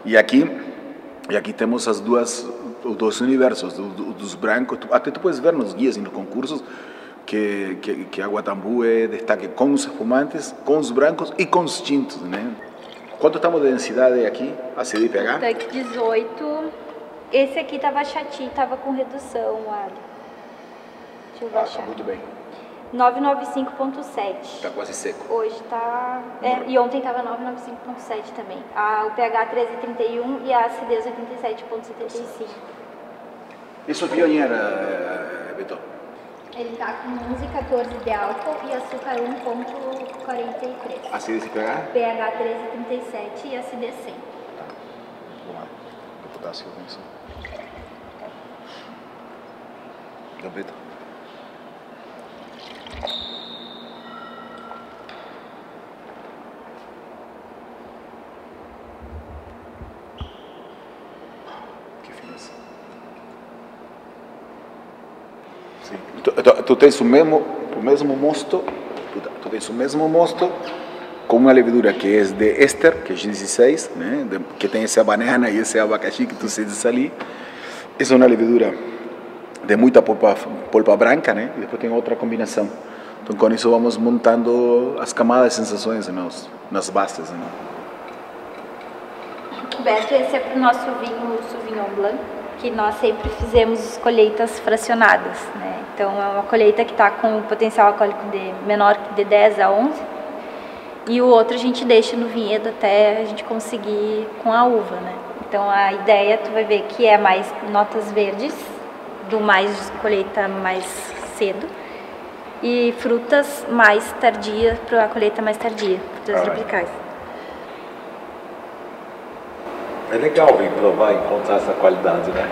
E aqui, e aqui temos as duas, os dois universos, do, do- dos brancos. Tu- Até tu puedes ver nos guias e nos concursos que, que, que a Guatambu é destaque com os espumantes, com os brancos e com os tintos. Né? Quanto estamos de densidade aqui, ACD e pH? Tanque 18. Esse aqui tava chatinho, tava com redução, olha. Deixa eu Ah, baixar. tá muito bem. 995.7. Está quase seco. Hoje tá. É, e ontem tava 995.7 também. A, o pH 13,31 e a acidez 87,75. Isso é pioneira, eh, Beto. Ele tá com 11, 14 de álcool e açúcar 1,43. ACD e pH? pH 13,37 e acidez 100. Vamos lá. Potássio vem Dá Beto. Que fineza. Sim. Tu, tens o mesmo, o mesmo mosto, tu, tens o mesmo mosto com uma levedura que é de éster, que é 16, né, que tem essa banana e esse abacaxi que tu sentes ali. Essa é uma levedura de muita polpa, polpa branca, né, e depois tem outra combinação. Então com isso vamos montando as camadas de sensações nas, nas bases. Né. Beto, esse é para o nosso vinho Sauvignon Blanc, que nós sempre fizemos colheitas fracionadas. Né? Então, é uma colheita que está com potencial alcoólico de menor de 10 a 11, e o outro a gente deixa no vinhedo até a gente conseguir com a uva. Né? Então, a ideia, tu vai ver que é mais notas verdes, do mais colheita mais cedo, e frutas mais tardias, para a colheita mais tardia, frutas Alright. tropicais. É legal vir provar e encontrar essa qualidade, né?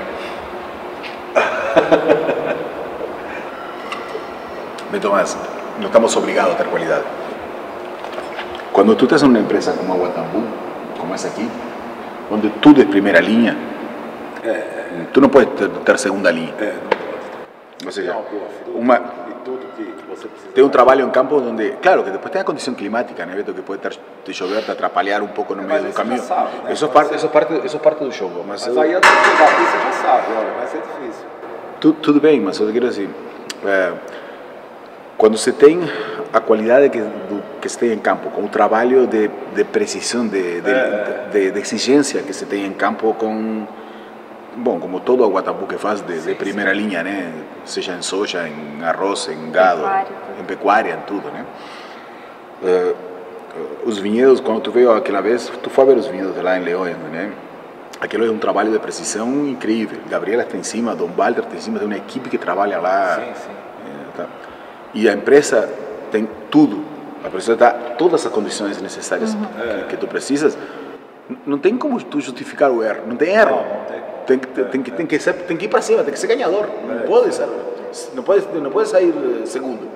Beto, mas não estamos obrigados a ter qualidade. Quando tu tens uma empresa como a Guatambu, como essa aqui, onde tudo é primeira linha, tu não pode ter, ter segunda linha. É, Ou seja, não, boa fruta tem um trabalho em campo onde, claro, que depois tem a condição climática, né, Beto, que pode ter, te chover, te atrapalhar um pouco no meio Mas do caminho. sabe, né? Isso, é parte, isso, é parte, é parte do jogo. Mas, Mas eu- aí de chegar aqui você já sabe, olha, vai ser difícil. Tu- tudo bem, mas eu quero dizer, é, quando você tem a qualidade que, do, que se tem em campo, com o trabalho de, de precisão, de, de, de, de exigência que se tem em campo com, bom, como todo o Guatabu que faz de, de primeira linha, né? Seja em soja, em arroz, em gado, Pecuária, em pecuária, em tudo, né? É, os vinhedos, quando tu veio aquela vez, tu foi ver os vinhedos lá em Leões, né? Aquilo é um trabalho de precisão incrível. Gabriela está em cima, Dom Walter está em cima, tem uma equipe que trabalha lá. Sim, sim. É, tá. E a empresa tem tudo. A empresa dá todas as condições necessárias que, que tu precisas. Não tem como tu justificar o erro. Não tem erro. Não, não tem. Tem que, tem que, tem que, ser, tem que ir para cima, tem que ser ganhador. Não pode ser. Não pode, não pode sair segundo.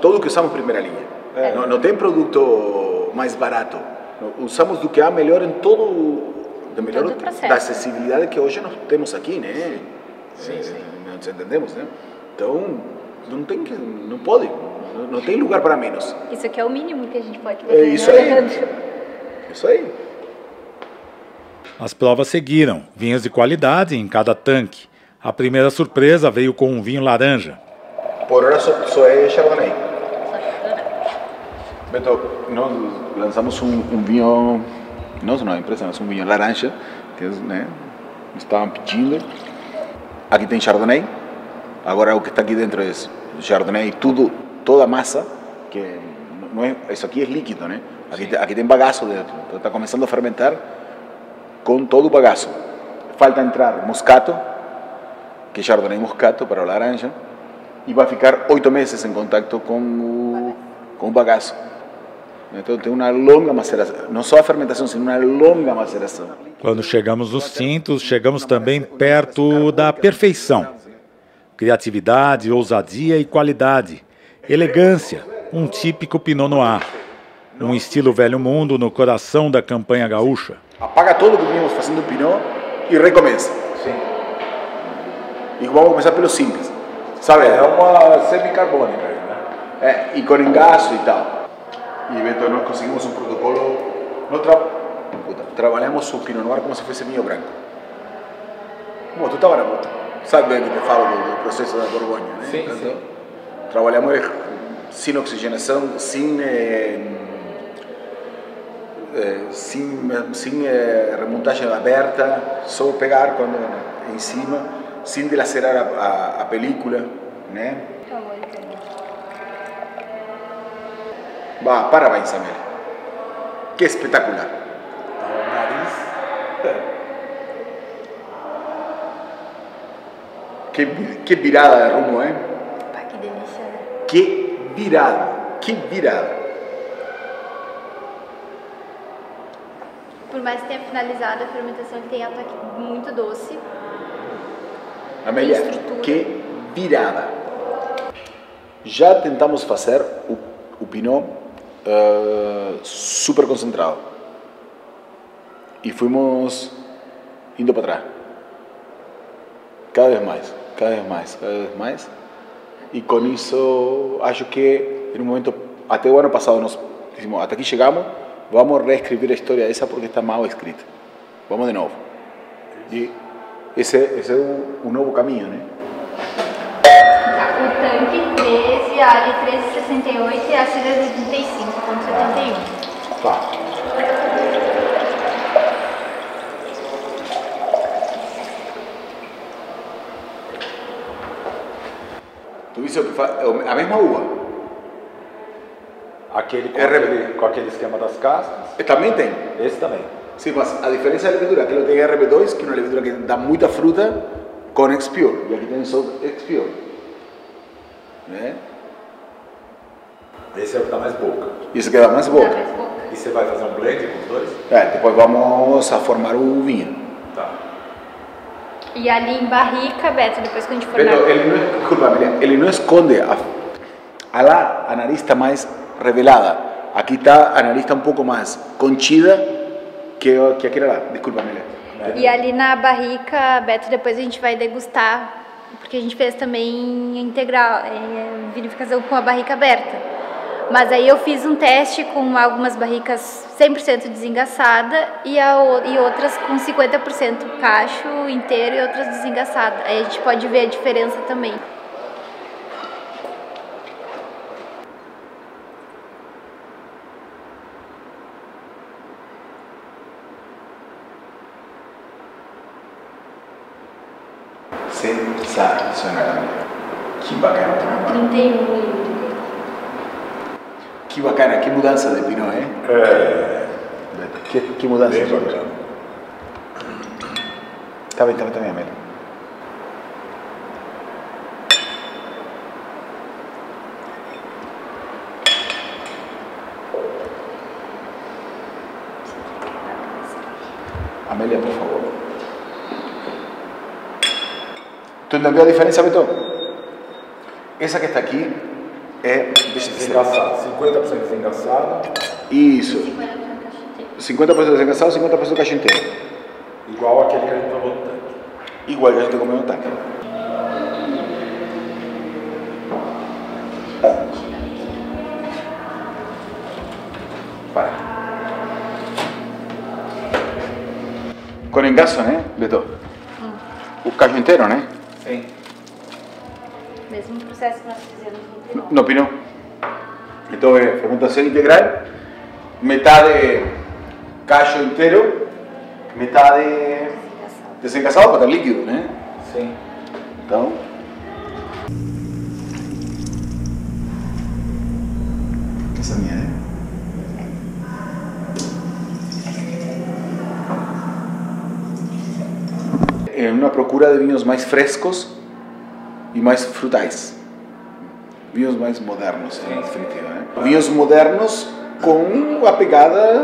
Tudo que usamos primeira linha. Não, não tem produto mais barato. Usamos do que há melhor em todo do melhor Todo o processo. da acessibilidade que hoje nós temos aqui, né? Sim, sim. Nós entendemos, né? Então, não tem que, não pode. Não, não tem lugar para menos. Isso aqui é o mínimo que a gente pode É fazer. isso né, aí. Isso aí. As provas seguiram, vinhos de qualidade em cada tanque. A primeira surpresa veio com um vinho laranja. Por ahora só, só é Chardonnay. Beto, nós lançamos um, um vinho, não, a empresa, mas um vinho laranja, que né, estavam pedindo. Aqui tem Chardonnay, agora o que está aqui dentro é Chardonnay, tudo, toda a massa, que não é, isso aqui é líquido, né? Aqui, tem- aqui tem bagaço dentro, então está começando a fermentar com todo o bagaço. Falta entrar moscato, que é Chardonnay moscato para o laranja, e vai ficar oito meses em contato com o, com o bagaço. Então tem uma longa maceração, não só a fermentação, sino uma longa maceração. Quando chegamos nos tintos, chegamos também perto da perfeição. Criatividade, ousadia e qualidade. Elegância, um típico Pinot Noir. Um estilo velho mundo no coração da campanha gaúcha. Apaga tudo que vínhamos fazendo Pinot e recomeça. E vamos começar pelo simples, sabe? uma semicarbônica, né? É, e com engaço e tal. E Beto, nós conseguimos um protocolo. Nós tra... Puta, trabalhamos o Pinot Noir como se fosse vinho branco. Como tu estava na moto. Sabe bem que te falo do, do processo da Borgonha, né? Sim, Então, sim. Trabalhamos sem oxigenação, sem. eh, eh, sem, sem eh, remontagem aberta, só pegar quando em cima, sem dilacerar a, a, a película, né? Va, parabéns, Amel. Que espetacular. Que, vi- que virada de rumo, ¿eh? Pá, que delícia. né? Que virada. Que virada. Por mais que tenha finalizado a fermentação, ele tem ataque muito doce. Amélia, que virada. Já tentamos fazer o, o Pinot eh, super concentrado. E fomos indo para trás. Cada vez mais, cada vez mais, cada vez mais. E com isso, acho que em um momento, até o ano passado, nós dissemos, até aqui chegamos, vamos a história essa porque está mal escrita. Vamos de novo. E esse, esse é o, o novo caminho, né? O tanque 13, a área 1368 e a Cida 35.71. Tá. Tu viste o que fa... é a mesma uva. Aquele com, É aquele, com aquele esquema das cascas. E também tem. Esse também. Sim, mas a diferença da levedura, aquilo tem RB2, que é uma levedura que dá muita fruta, com Expure. E aqui tem só Expure. Né? Esse é o que dá mais boca. Isso que dá mais boca. Mais boca. E você vai fazer um blend com os dois? É, depois vamos a formar o vinho. Tá. E ali em barrica, Beto, depois que a gente for Pero na... ele não, desculpa, Amelia, ele não esconde a, a lá a nariz está mais revelada. Aqui está a nariz está um pouco mais contida que, que aquela lá. Desculpa, Amelia. E ali na barrica, Beto, depois a gente vai degustar, porque a gente fez também integral, é, vinificação com a barrica aberta. Mas aí eu fiz um teste com algumas barricas 100% desengaçada e, a, e outras com 50% cacho inteiro e outras desengaçada. Aí a gente pode ver a diferença também. Sensacional. Que bacana. 31 mililitros. Que bacana, que mudança de Pinot, hein? É. Que, que mudança. Bem de bacana. Tá bem, tá bem, tá bem, Amélia. Amélia, por favor. Tu entendeu a diferença, Beto? Essa que está aqui é. Deixa eu desengaçada. 50% desengaçada. Isso. 50% desengaçado, 50% caixa inteira. Igual aquele que a gente tomou no tanque. Igual que a gente tomou no tanque. Para. Com engaso, né, Beto? Hum. O caixa inteiro, né? Sim. Mesmo processo que nós fizemos no Pinot. No Pinot. Então é fermentação integral, metade cacho inteiro, metade desengasado para estar líquido, né? Sim. Então. Essa é minha, né? É uma procura de vinhos mais frescos e mais frutais. Vinhos mais modernos, em definitiva. Né? Vinhos modernos com a pegada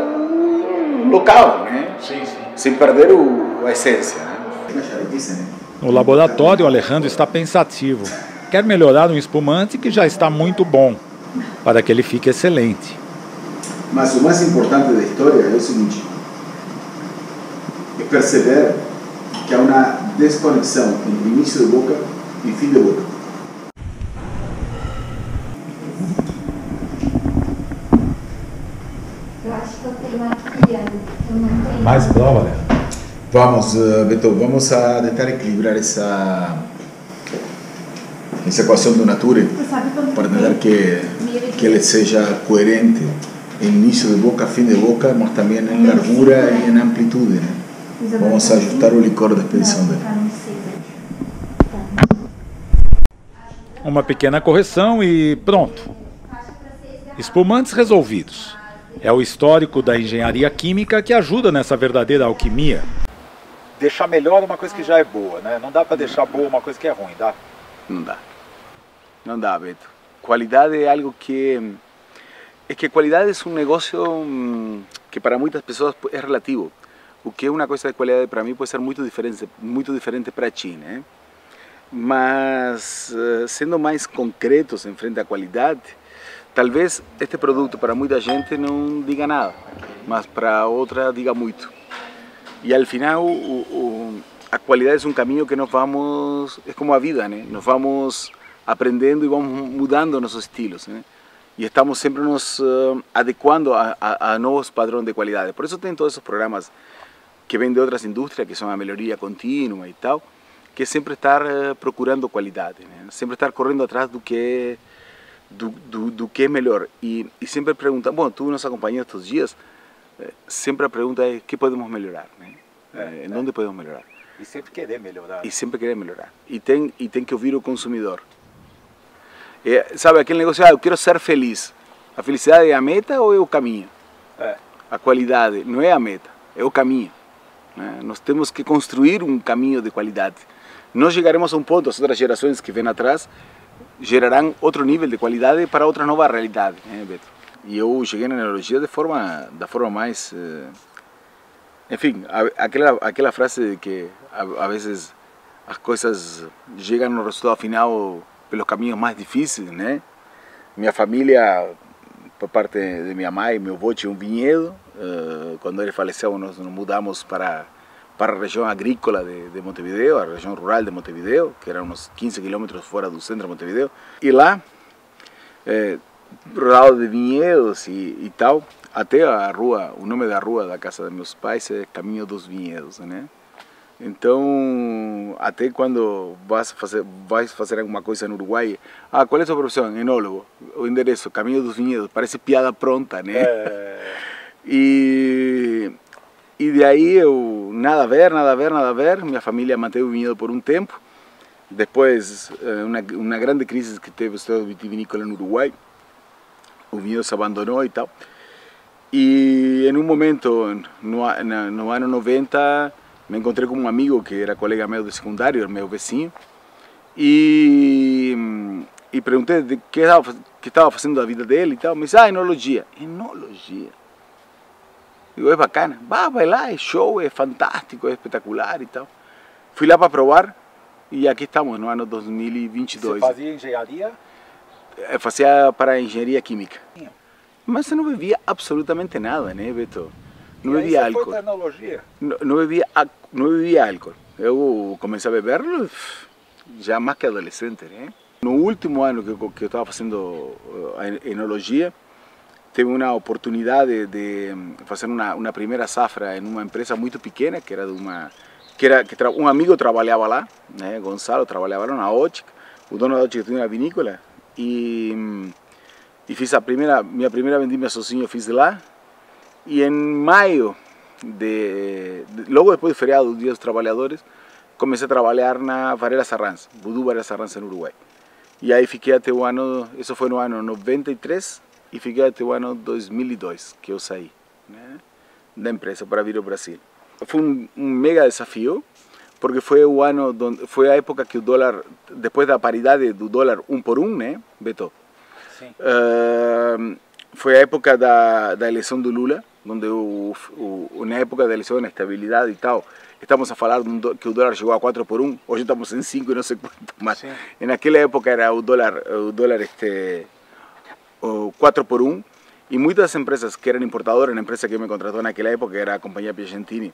local, né? Sim, sim. Sem perder o, a essência. Né? No laboratório, o Alejandro está pensativo. Quer melhorar um espumante que já está muito bom, para que ele fique excelente. Mas o mais importante da história é o seguinte: é perceber que há uma desconexão entre início de boca e fim de boca. Eu acho que eu tenho aqui, eu não tenho. Mais prova, né? Vamos, eh, Beto, vamos a tentar equilibrar essa essa equação do Nature para tentar que que ele seja coerente em início de boca, fim de boca, mas também em largura e em amplitude, né? Vamos ajustar o licor da expedição dele. Uma pequena correção e pronto. Espumantes resolvidos. É o histórico da engenharia química que ajuda nessa verdadeira alquimia. Deixar melhor uma coisa que já é boa, né? Não dá para deixar boa uma coisa que é ruim, dá? Não dá. Não dá, Beto. Qualidade é algo que. É que qualidade é um negócio hum, que para muitas pessoas é relativo. O que é uma coisa de qualidade para mim pode ser muito diferente, muito diferente para ti, né? Mas eh, sendo mais concretos em frente à qualidade, talvez este produto para muita gente não diga nada, mas para outra diga muito. E al final o, o, a qualidade é um caminho que nós vamos, é como a vida, né? Nós vamos aprendendo e vamos mudando nossos estilos, né? E estamos sempre nos uh, adequando a, a, a, novos padrões de qualidade. Por isso tem todos esses programas que vêm de outras indústrias, que são a melhoria contínua e tal, que é sempre estar uh, procurando qualidade, né? Sempre estar correndo atrás do que do, do, do que é melhor. E, e sempre perguntar, bom, tu nos acompanhas estes dias, sempre a pergunta é que podemos melhorar, né? É, em onde podemos melhorar? E sempre querer melhorar. E sempre querer melhorar. E tem, e tem que ouvir o consumidor. É, sabe aquele negócio, ah, eu quero ser feliz. A felicidade é a meta ou é o caminho? É. A qualidade não é a meta, é o caminho. Né? Nós temos que construir um caminho de qualidade. Nós chegaremos a um ponto, as outras gerações que vêm atrás gerarão outro nível de qualidade para outra nova realidade, né, Beto? E eu cheguei na neurologia de forma, da forma mais... Eh, enfim, aquela, aquela frase que a, vezes as coisas chegam no resultado final pelos caminhos mais difíceis, né? Minha família, por parte de minha mãe, meu avô tinha um vinhedo. Quando ele faleceu, nós nos mudamos para para a região agrícola de, de Montevideo, a região rural de Montevideo, que era uns 15 quilômetros fora do centro de Montevideo. E lá, eh, de vinhedos e, e, tal, até a rua, o nome da rua da casa de meus pais é Caminho dos Vinhedos, né? Então, até quando vas fazer, vais fazer alguma coisa no Uruguai, ah, qual é a sua profissão? Enólogo. O endereço, Caminho dos Vinhedos, parece piada pronta, né? É... E, e de aí eu, nada a ver, nada a ver, nada a ver, minha família manteve o vinhedo por um tempo, depois uma, uma grande crise que teve o setor vitivinícola no Uruguai, o vinhedo se abandonou e tal, e em um momento, no, no ano 90, me encontrei com um amigo que era colega meu de secundário, meu vizinho, e, e perguntei estava, que estava fazendo da vida dele e tal. Me disse, ah, enologia. Enologia? Digo, é bacana. Vai lá, é show, é fantástico, é espetacular e tal. Fui lá para provar e aqui estamos, no ano 2022. Você fazia engenharia? Eu fazia para engenharia química. Mas eu não bebia absolutamente nada, né, Beto? Não bebia álcool. Foi tecnologia? Não, não, bebia, não bebia álcool. Eu comecei a beber já mais que adolescente, né? No último ano que, que eu estava fazendo a enologia, teve uma oportunidade de fazer uma, uma primeira safra em uma empresa muito pequena, que era de uma que era que amigo trabalhava lá, né, Gonçalo trabalhava lá na ótica, o dono da ótica tinha uma vinícola e e fiz a primeira minha primeira vendimia sozinho fiz lá e em maio de, de logo depois do feriado do Dia dos Trabalhadores comecei a trabalhar na Varela Sarranza, Voodoo Varela Sarranza no Uruguai. E aí fiquei até o ano, isso foi no ano 93 e fiquei até o ano 2002 que eu saí né, da empresa para vir ao Brasil. Foi um, um mega desafio porque foi o ano donde, foi a época que o dólar depois da paridade do dólar um por um, né, Beto? Sim. Uh, foi a época da, da eleição do Lula, onde o, o, na época da eleição, na estabilidade e tal, estamos a falar que o dólar chegou a 4 por 1, hoje estamos em 5 e não sei quanto mais. Sim. Naquela época era o dólar, o dólar este, o 4 por 1, e muitas empresas que eram importadoras, a empresa que me contratou naquela época era a Companhia Piacentini,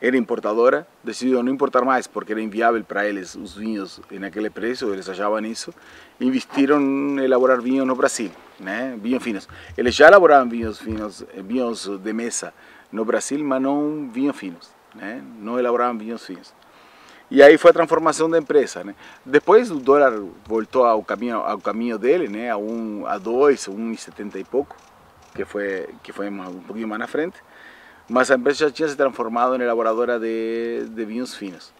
era importadora, decidiu não importar mais porque era inviável para eles os vinhos naquele preço, eles achavam isso, investiram em elaborar vinhos no Brasil, né? vinhos finos. Eles já elaboravam vinhos finos, vinhos de mesa no Brasil, mas não vinhos finos, né? não elaboravam vinhos finos. E aí foi a transformação da empresa, né? Depois o dólar voltou ao caminho ao caminho dele, né? A um a dois, um e setenta pouco, que foi que foi um pouquinho mais na frente. Mas a empresa já tinha se transformado em elaboradora de, de vinhos finos.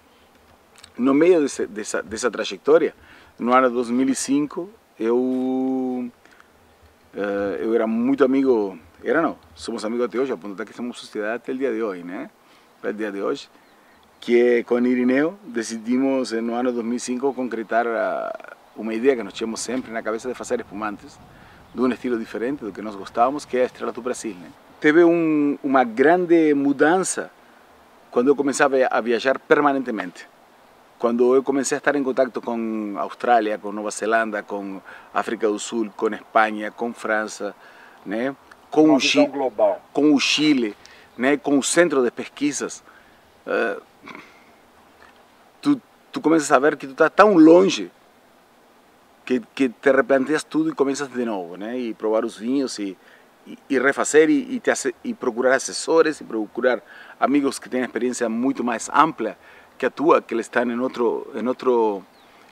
No meio desse, dessa dessa trajetória, no ano 2005, eu uh, eu era muito amigo, era não, somos amigos até hoje, a ponto que somos sociedade até o dia de hoje, né? Até o dia de hoje que com Irineu decidimos no ano 2005 concretar uma ideia que nós tínhamos sempre na cabeça de fazer espumantes de um estilo diferente do que nós gostávamos, que é a Estrela do Brasil. Né? Teve um, uma grande mudança quando eu comecei a viajar permanentemente. Quando eu comecei a estar em contato com Austrália, com Nova Zelândia, com África do Sul, com Espanha, com França, né? com, o Chile, global. com o Chile, né? com o centro de pesquisas. Uh, tu, começas a ver que tu estás tão longe que, que te replanteias tudo e começas de novo, né? E provar os vinhos e, e, e refazer e, e, te, e procurar assessores e procurar amigos que têm experiência muito mais ampla que a tua, que eles estão em outro, em outro,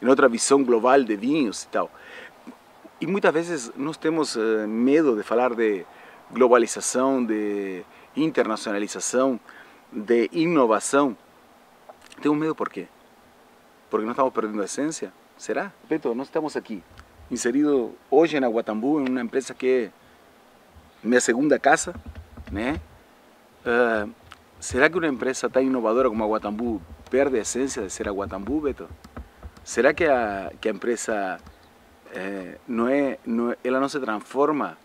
em outra visão global de vinhos e tal. E muitas vezes nós temos uh, medo de falar de globalização, de internacionalização, de inovação. Temos medo por quê? Porque não estamos perdendo a essência? Será? Beto, nós estamos aqui, inserido hoje na Guatambu, em uma empresa que é minha segunda casa, né? Uh, será que uma empresa tão inovadora como a Guatambu perde a essência de ser a Guatambu, Beto? Será que a, que a empresa eh, não é, não, ela não se transforma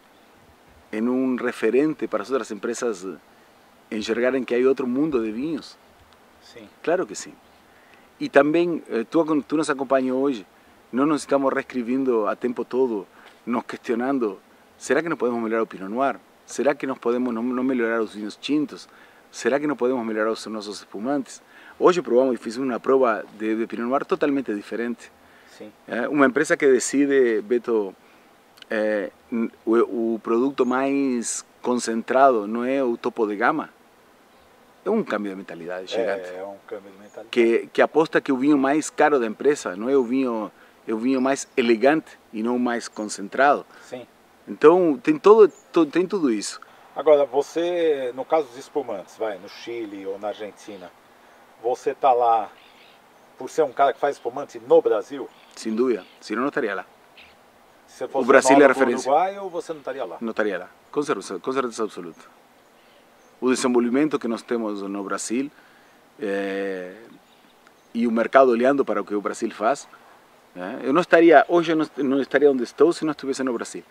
em um referente para as outras empresas enxergarem que há outro mundo de vinhos? Sim. Claro que sim. E também, tu, tu nos acompanha hoje, não nos estamos reescrevendo a tempo todo, nos questionando, será que não podemos melhorar o Pinot Noir? Será que nós podemos não, não melhorar os vinhos tintos? Será que não podemos melhorar os nossos espumantes? Hoje provamos e fizemos uma prova de, de Pinot Noir totalmente diferente. Sim. É uma empresa que decide, Beto, é, o, o produto mais concentrado não é o topo de gama, é um câmbio de mentalidade gigante. É, é um câmbio de mentalidade. Que, que aposta que o vinho mais caro da empresa não é o vinho, é o vinho mais elegante e não o mais concentrado. Sim. Então tem todo, todo, tem tudo isso. Agora, você, no caso dos espumantes, vai, no Chile ou na Argentina, você está lá por ser um cara que faz espumante no Brasil? Sem dúvida, senão não estaria lá. Se O Brasil é referência. Uruguai, você não estaria lá? Não estaria lá, com certeza, com certeza absoluta. O desenvolvimento que nós temos no Brasil é, e o mercado olhando para o que o Brasil faz, né? eu não estaria, hoje eu não, não estaria onde estou se não estivesse no Brasil.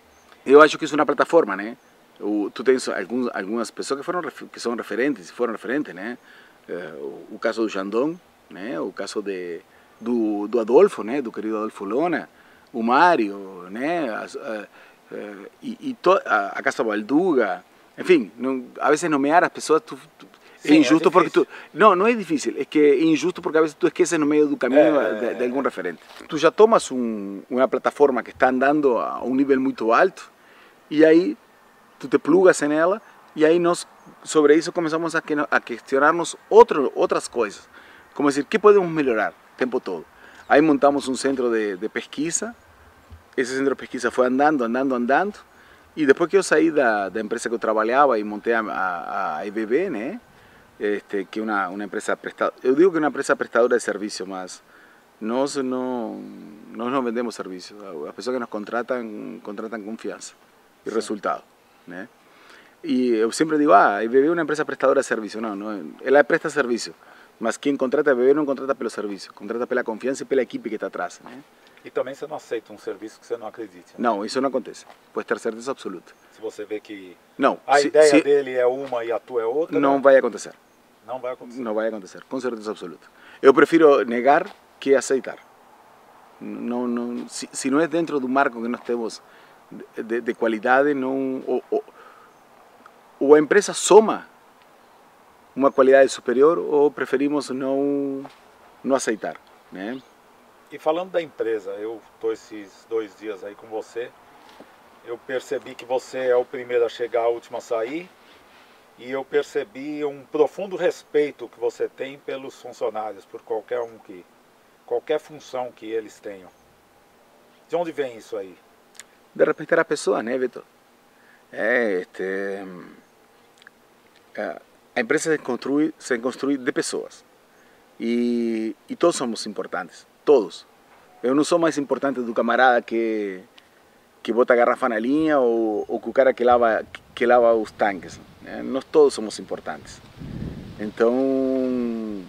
Eu acho que isso é uma plataforma, né? O, tu tens alguns, algumas pessoas que foram que são referentes, foram referentes, né? Eh, o, o caso do Jandon, né? O caso de do, do Adolfo, né? Do querido Adolfo Lona, o Mário, né? As, eh, eh, e e to, a, a Casa Balduga, enfim, não, a vezes nomear as pessoas tu, tu, Sim, é é injusto porque tu não não é difícil é que é injusto porque a vezes tu esqueces no meio do caminho É, de, de algum referente. Tu já tomas um, uma plataforma que está andando a um nível muito alto e aí tu te plugas nela e aí nós sobre isso começamos a, que- a questionarmos outro, outras coisas, como dizer, que podemos melhorar o tempo todo. Aí montamos um centro de, de pesquisa, esse centro de pesquisa foi andando, andando, andando, e depois que eu saí da, da empresa que eu trabalhava e montei a, a, a IBB, né, este, que é uma, uma empresa prestadora, eu digo que é uma empresa prestadora de serviço, mas nós não, nós não vendemos serviço. As pessoas que nos contratam, contratam confiança e resultado, né? E eu sempre digo, ah, a IBB é uma empresa prestadora de serviço. Não, não, ela presta serviço, mas quem contrata a IBB não contrata pelo serviço, contrata pela confiança e pela equipe que está atrás, né? E também você não aceita um serviço que você não acredite. né? Não, isso não acontece. Pode ter certeza absoluta. Se você vê que Não, a se- ideia se- dele é uma e a tua é outra, não né? vai acontecer. não vai acontecer. Não vai acontecer, com certeza absoluta. Eu prefiro negar que aceitar. Não, não, se, se não é dentro do marco que nós temos de, de- de qualidade, não, ou, ou- ou a empresa soma uma qualidade superior ou preferimos não, não aceitar. Né? E falando da empresa, eu estou esses dois dias aí com você, eu percebi que você é o primeiro a chegar, o último a sair, e eu percebi um profundo respeito que você tem pelos funcionários, por qualquer um que, qualquer função que eles tenham. De onde vem isso aí? de respeitar a pessoa, né, Beto? É, este, é, a empresa se construi, se construi de pessoas. E, e todos somos importantes, todos. Eu não sou mais importante do camarada que que bota a garrafa na linha ou, ou que o cara que lava que lava os tanques. né? Nós todos somos importantes. Então,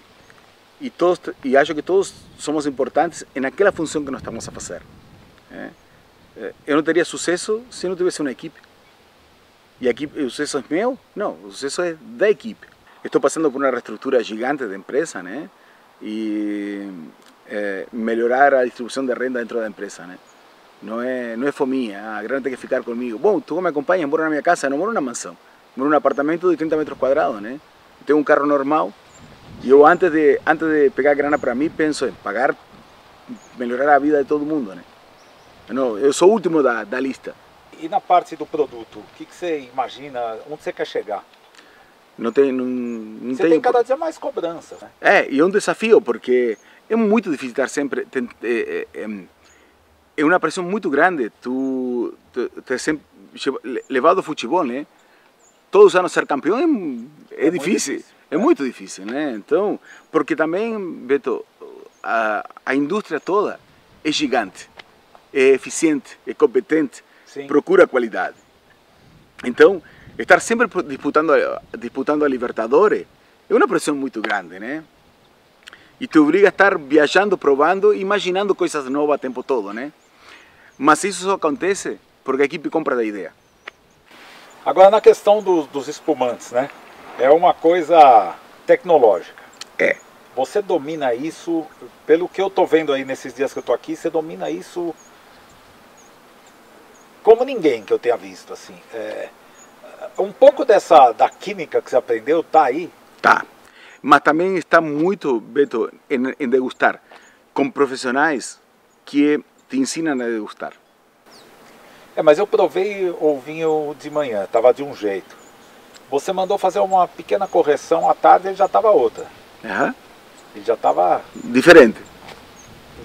e todos e acho que todos somos importantes naquela função que nós estamos a fazer. né? Eh, Eu não teria sucesso se não tivesse uma equipe. E aqui o sucesso é meu? Não, o sucesso é da equipe. Estou passando por uma reestrutura gigante da empresa, né? E eh, melhorar a distribuição de renda dentro da empresa, né? Não é, não é fominha, ah, a grana tem que ficar comigo. Bom, tu me acompanha, moro na minha casa, não moro na mansão. Moro num apartamento de 30 metros quadrados, né? Tenho um carro normal. E eu, antes de, antes de pegar grana para mim, penso em pagar, melhorar a vida de todo mundo, né? Não, eu sou o último da, da lista. E na parte do produto, o que, que você imagina, onde você quer chegar? Não tem, não, não Você tenho- tem cada dia mais cobrança, né? É, e é um desafio, porque é muito difícil estar sempre. é, é, é- é uma pressão muito grande. Tu, tu, tu sempre le- levado ao futebol, né? Todos os anos ser campeão é, é, muito difícil. difícil, É muito difícil, né? Então, porque também, Beto, a, a indústria toda é gigante, é eficiente, é competente, Sim. procura qualidade. Então, estar sempre disputando, a- disputando a Libertadores é uma pressão muito grande, né? E te obriga a estar viajando, provando, imaginando coisas novas o tempo todo, né? Mas isso só acontece porque a equipe compra da ideia. Agora na questão dos, dos espumantes, né? É uma coisa tecnológica. É. Você domina isso, pelo que eu tô vendo aí nesses dias que eu tô aqui, você domina isso como ninguém que eu tenha visto, assim. É, um pouco dessa da química que você aprendeu tá aí. Tá. Mas também está muito, Beto, em, em degustar com profissionais que te ensinam a degustar. É, mas eu provei o vinho de manhã, tava de um jeito. Você mandou fazer uma pequena correção à tarde, ele já tava outra. Aham. Ele já tava Diferente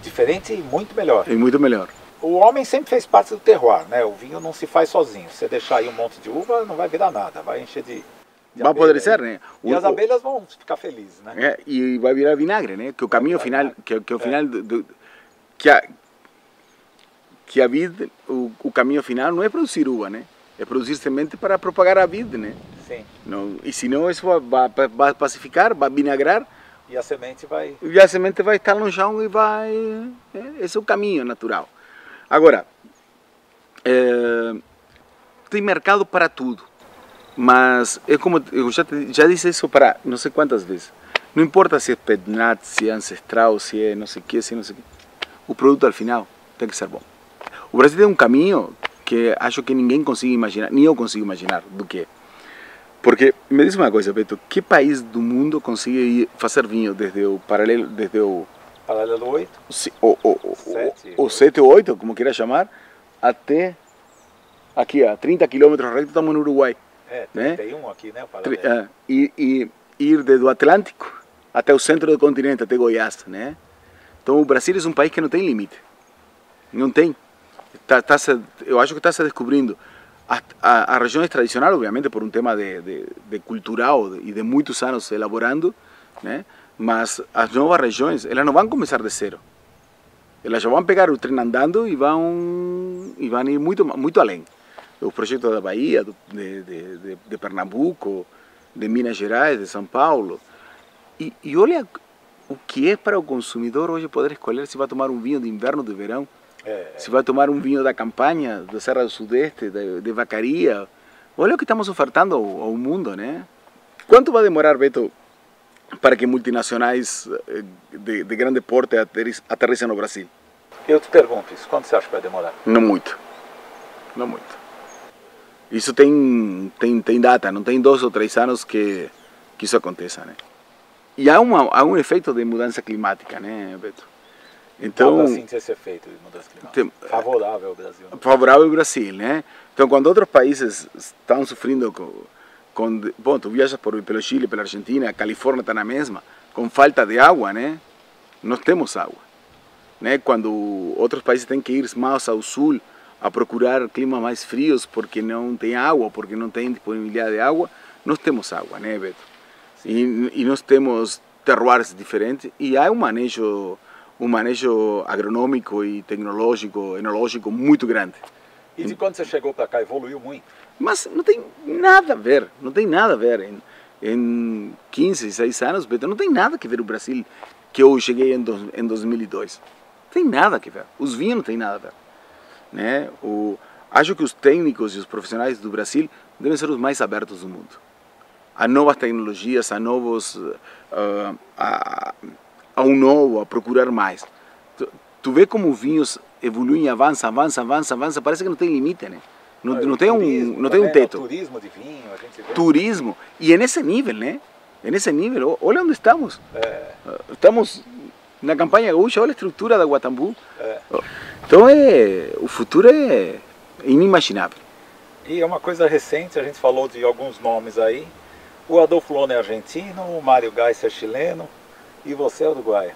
diferente e muito melhor. e muito melhor. O homem sempre fez parte do terroir, né? O vinho não se faz sozinho. Se você deixar aí um monte de uva, não vai virar nada, vai encher de. Vai abelha apodrecer, aí. né? E O- as abelhas vão ficar felizes, né? É, e vai virar vinagre, né? Que o caminho final, que, que o final do, do- que a que a vid, o, o caminho final não é produzir uva, né? É produzir semente para propagar a vid, né? Sim. Não, e senão isso vai, vai, vai pacificar, vai vinagrar E a semente vai. e a semente vai estar no chão e vai. esse é o caminho natural. Agora, é, tem mercado para tudo, mas é como eu já, já disse isso para não sei quantas vezes. Não importa se é pednat, se é ancestral, se é não sei o que, se é não sei o que. O produto al final tem que ser bom. O Brasil tem um caminho que acho que ninguém consegue imaginar, nem eu consigo imaginar do que é. Porque, me diz uma coisa, Beto, que país do mundo consegue fazer vinho desde o paralelo, desde o, Paralelo 8. se- o, o, o, Sete, o, o 7 ou 8, como queira chamar, até Aqui a 30 quilômetros reto estamos no Uruguai. É, Né? 31 aqui, né? o é, e, e ir desde o Atlântico até o centro do continente, até Goiás, né? Então o Brasil é um país que não tem limite. Não tem. Tá, tá se- eu acho que está se descobrindo. As a, a regiões tradicionais, obviamente, por um tema de, de, de cultural e de muitos anos elaborando, né? Mas as novas regiões, elas não vão começar de zero. Elas já vão pegar o trem andando e vão, e vão ir muito, muito além. Os projetos da Bahia, de, de, de, de Pernambuco, de Minas Gerais, de São Paulo. E, e olha o que é para o consumidor hoje poder escolher se vai tomar um vinho de inverno ou de verão, É, se vai tomar um vinho da campanha, da Serra do Sudeste, de, de Vacaria. Olha o que estamos ofertando ao, ao mundo, né? Quanto vai demorar, Beto, para que multinacionais eh, de, de grande porte aterrissem no Brasil? eu te pergunto isso, quanto você acha que vai demorar? Não muito. Não muito. Isso tem, tem, tem data, não tem dois ou três anos que, que isso aconteça, né? E há, uma, há um efeito de mudança climática, né, Beto? Então, Então, assim, esse efeito de mudança climática. tem- Favorável ao Brasil. né? favorável ao Brasil, né? Então, quando outros países estão sofrendo com, com bom, tu viajas por, pelo Chile, pela Argentina, a Califórnia está na mesma, com falta de água, né? Nós temos água, né? Quando outros países têm que ir mais ao sul a procurar climas mais frios porque não tem água, porque não tem disponibilidade de água, nós temos água, né, Beto? E, e nós temos terroirs diferentes e há um manejo um manejo agronômico e tecnológico, enológico muito grande. E de quando você chegou para cá, evoluiu muito? Mas não tem nada a ver, não tem nada a ver. Em, em 15, 16 anos, Beto, não tem nada que ver o Brasil que eu cheguei em, dos- em 2002. Não tem nada que ver. Os vinhos não tem nada a ver. Né? O, acho que os técnicos e os profissionais do Brasil devem ser os mais abertos do mundo. A novas tecnologias, a novos... ah, a, a um novo, a procurar mais. Tu, tu vê como os vinhos evoluem, avançam, avançam, avançam, avançam, parece que não tem limite, né? Não, não tem um, Turismo não tem um teto. Turismo de vinho, a gente vê. Turismo. E é nesse nível, né? É nesse nível. Olha onde estamos. É, Ah, Estamos na campanha gaúcha, olha a estrutura da Guatambu. é. Então é, o futuro é inimaginável. E é uma coisa recente, a gente falou de alguns nomes aí. O Adolfo Lona é argentino, o Mário Gais é chileno e você é uruguaio.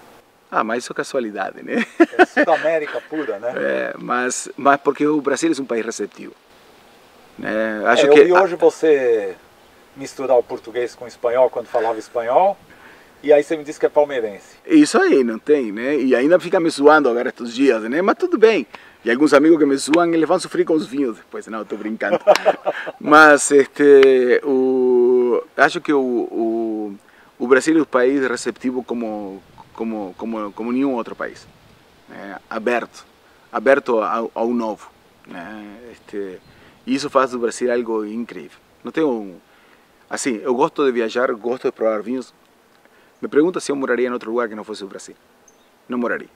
Ah, mas isso é casualidade, né? É Sudamérica pura, né? É, mas, mas porque o Brasil é um país receptivo. Né? É, Acho eu que vi hoje você misturar o português com o espanhol quando falava espanhol. E aí você me disse que é palmeirense. Isso aí, não tem, né? E ainda fica me zoando agora estes dias, né? Mas tudo bem. E alguns amigos que me zoam, eles vão sofrer com os vinhos depois. Não, estou brincando. Mas, este, o, acho que o, o, o Brasil é um país receptivo como, como, como, como nenhum outro país. né? aberto, aberto ao, ao novo. Né? Este, isso faz do Brasil algo incrível. Não tenho, assim, eu gosto de viajar, gosto de provar vinhos, me pergunta se eu moraria em outro lugar que não fosse o Brasil. Não moraria.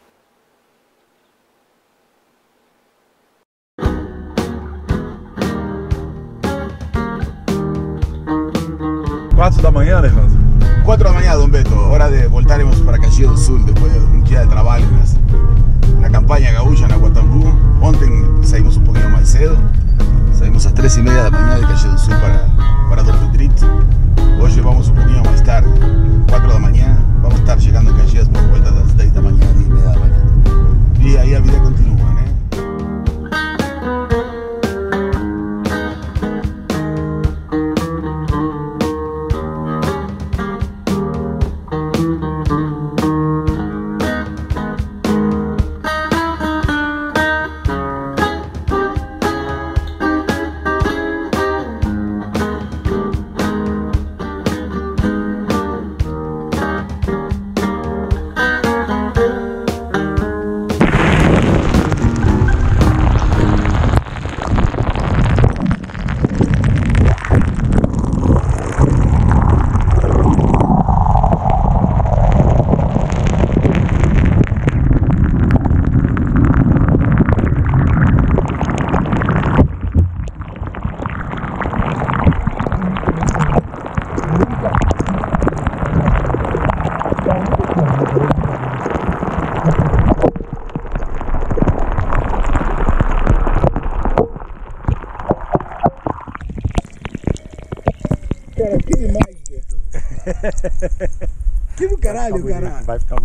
Quatro da manhã, Alejandro? 4 da manhã, Dom Beto, hora de voltaremos para Caxias do Sul depois de um dia de trabalho nas, na campanha gaúcha, na Guatambu. Ontem saímos um pouquinho mais cedo, saímos às 3 e meia da manhã de Caxias do Sul para, para Dom Pedrito. Hoje vamos um pouquinho mais tarde, 4 da manhã, vamos estar chegando em Caxias por volta das 10 da manhã, 10 e meia da manhã. E aí a vida continua, caralho, cara. Vai ficar.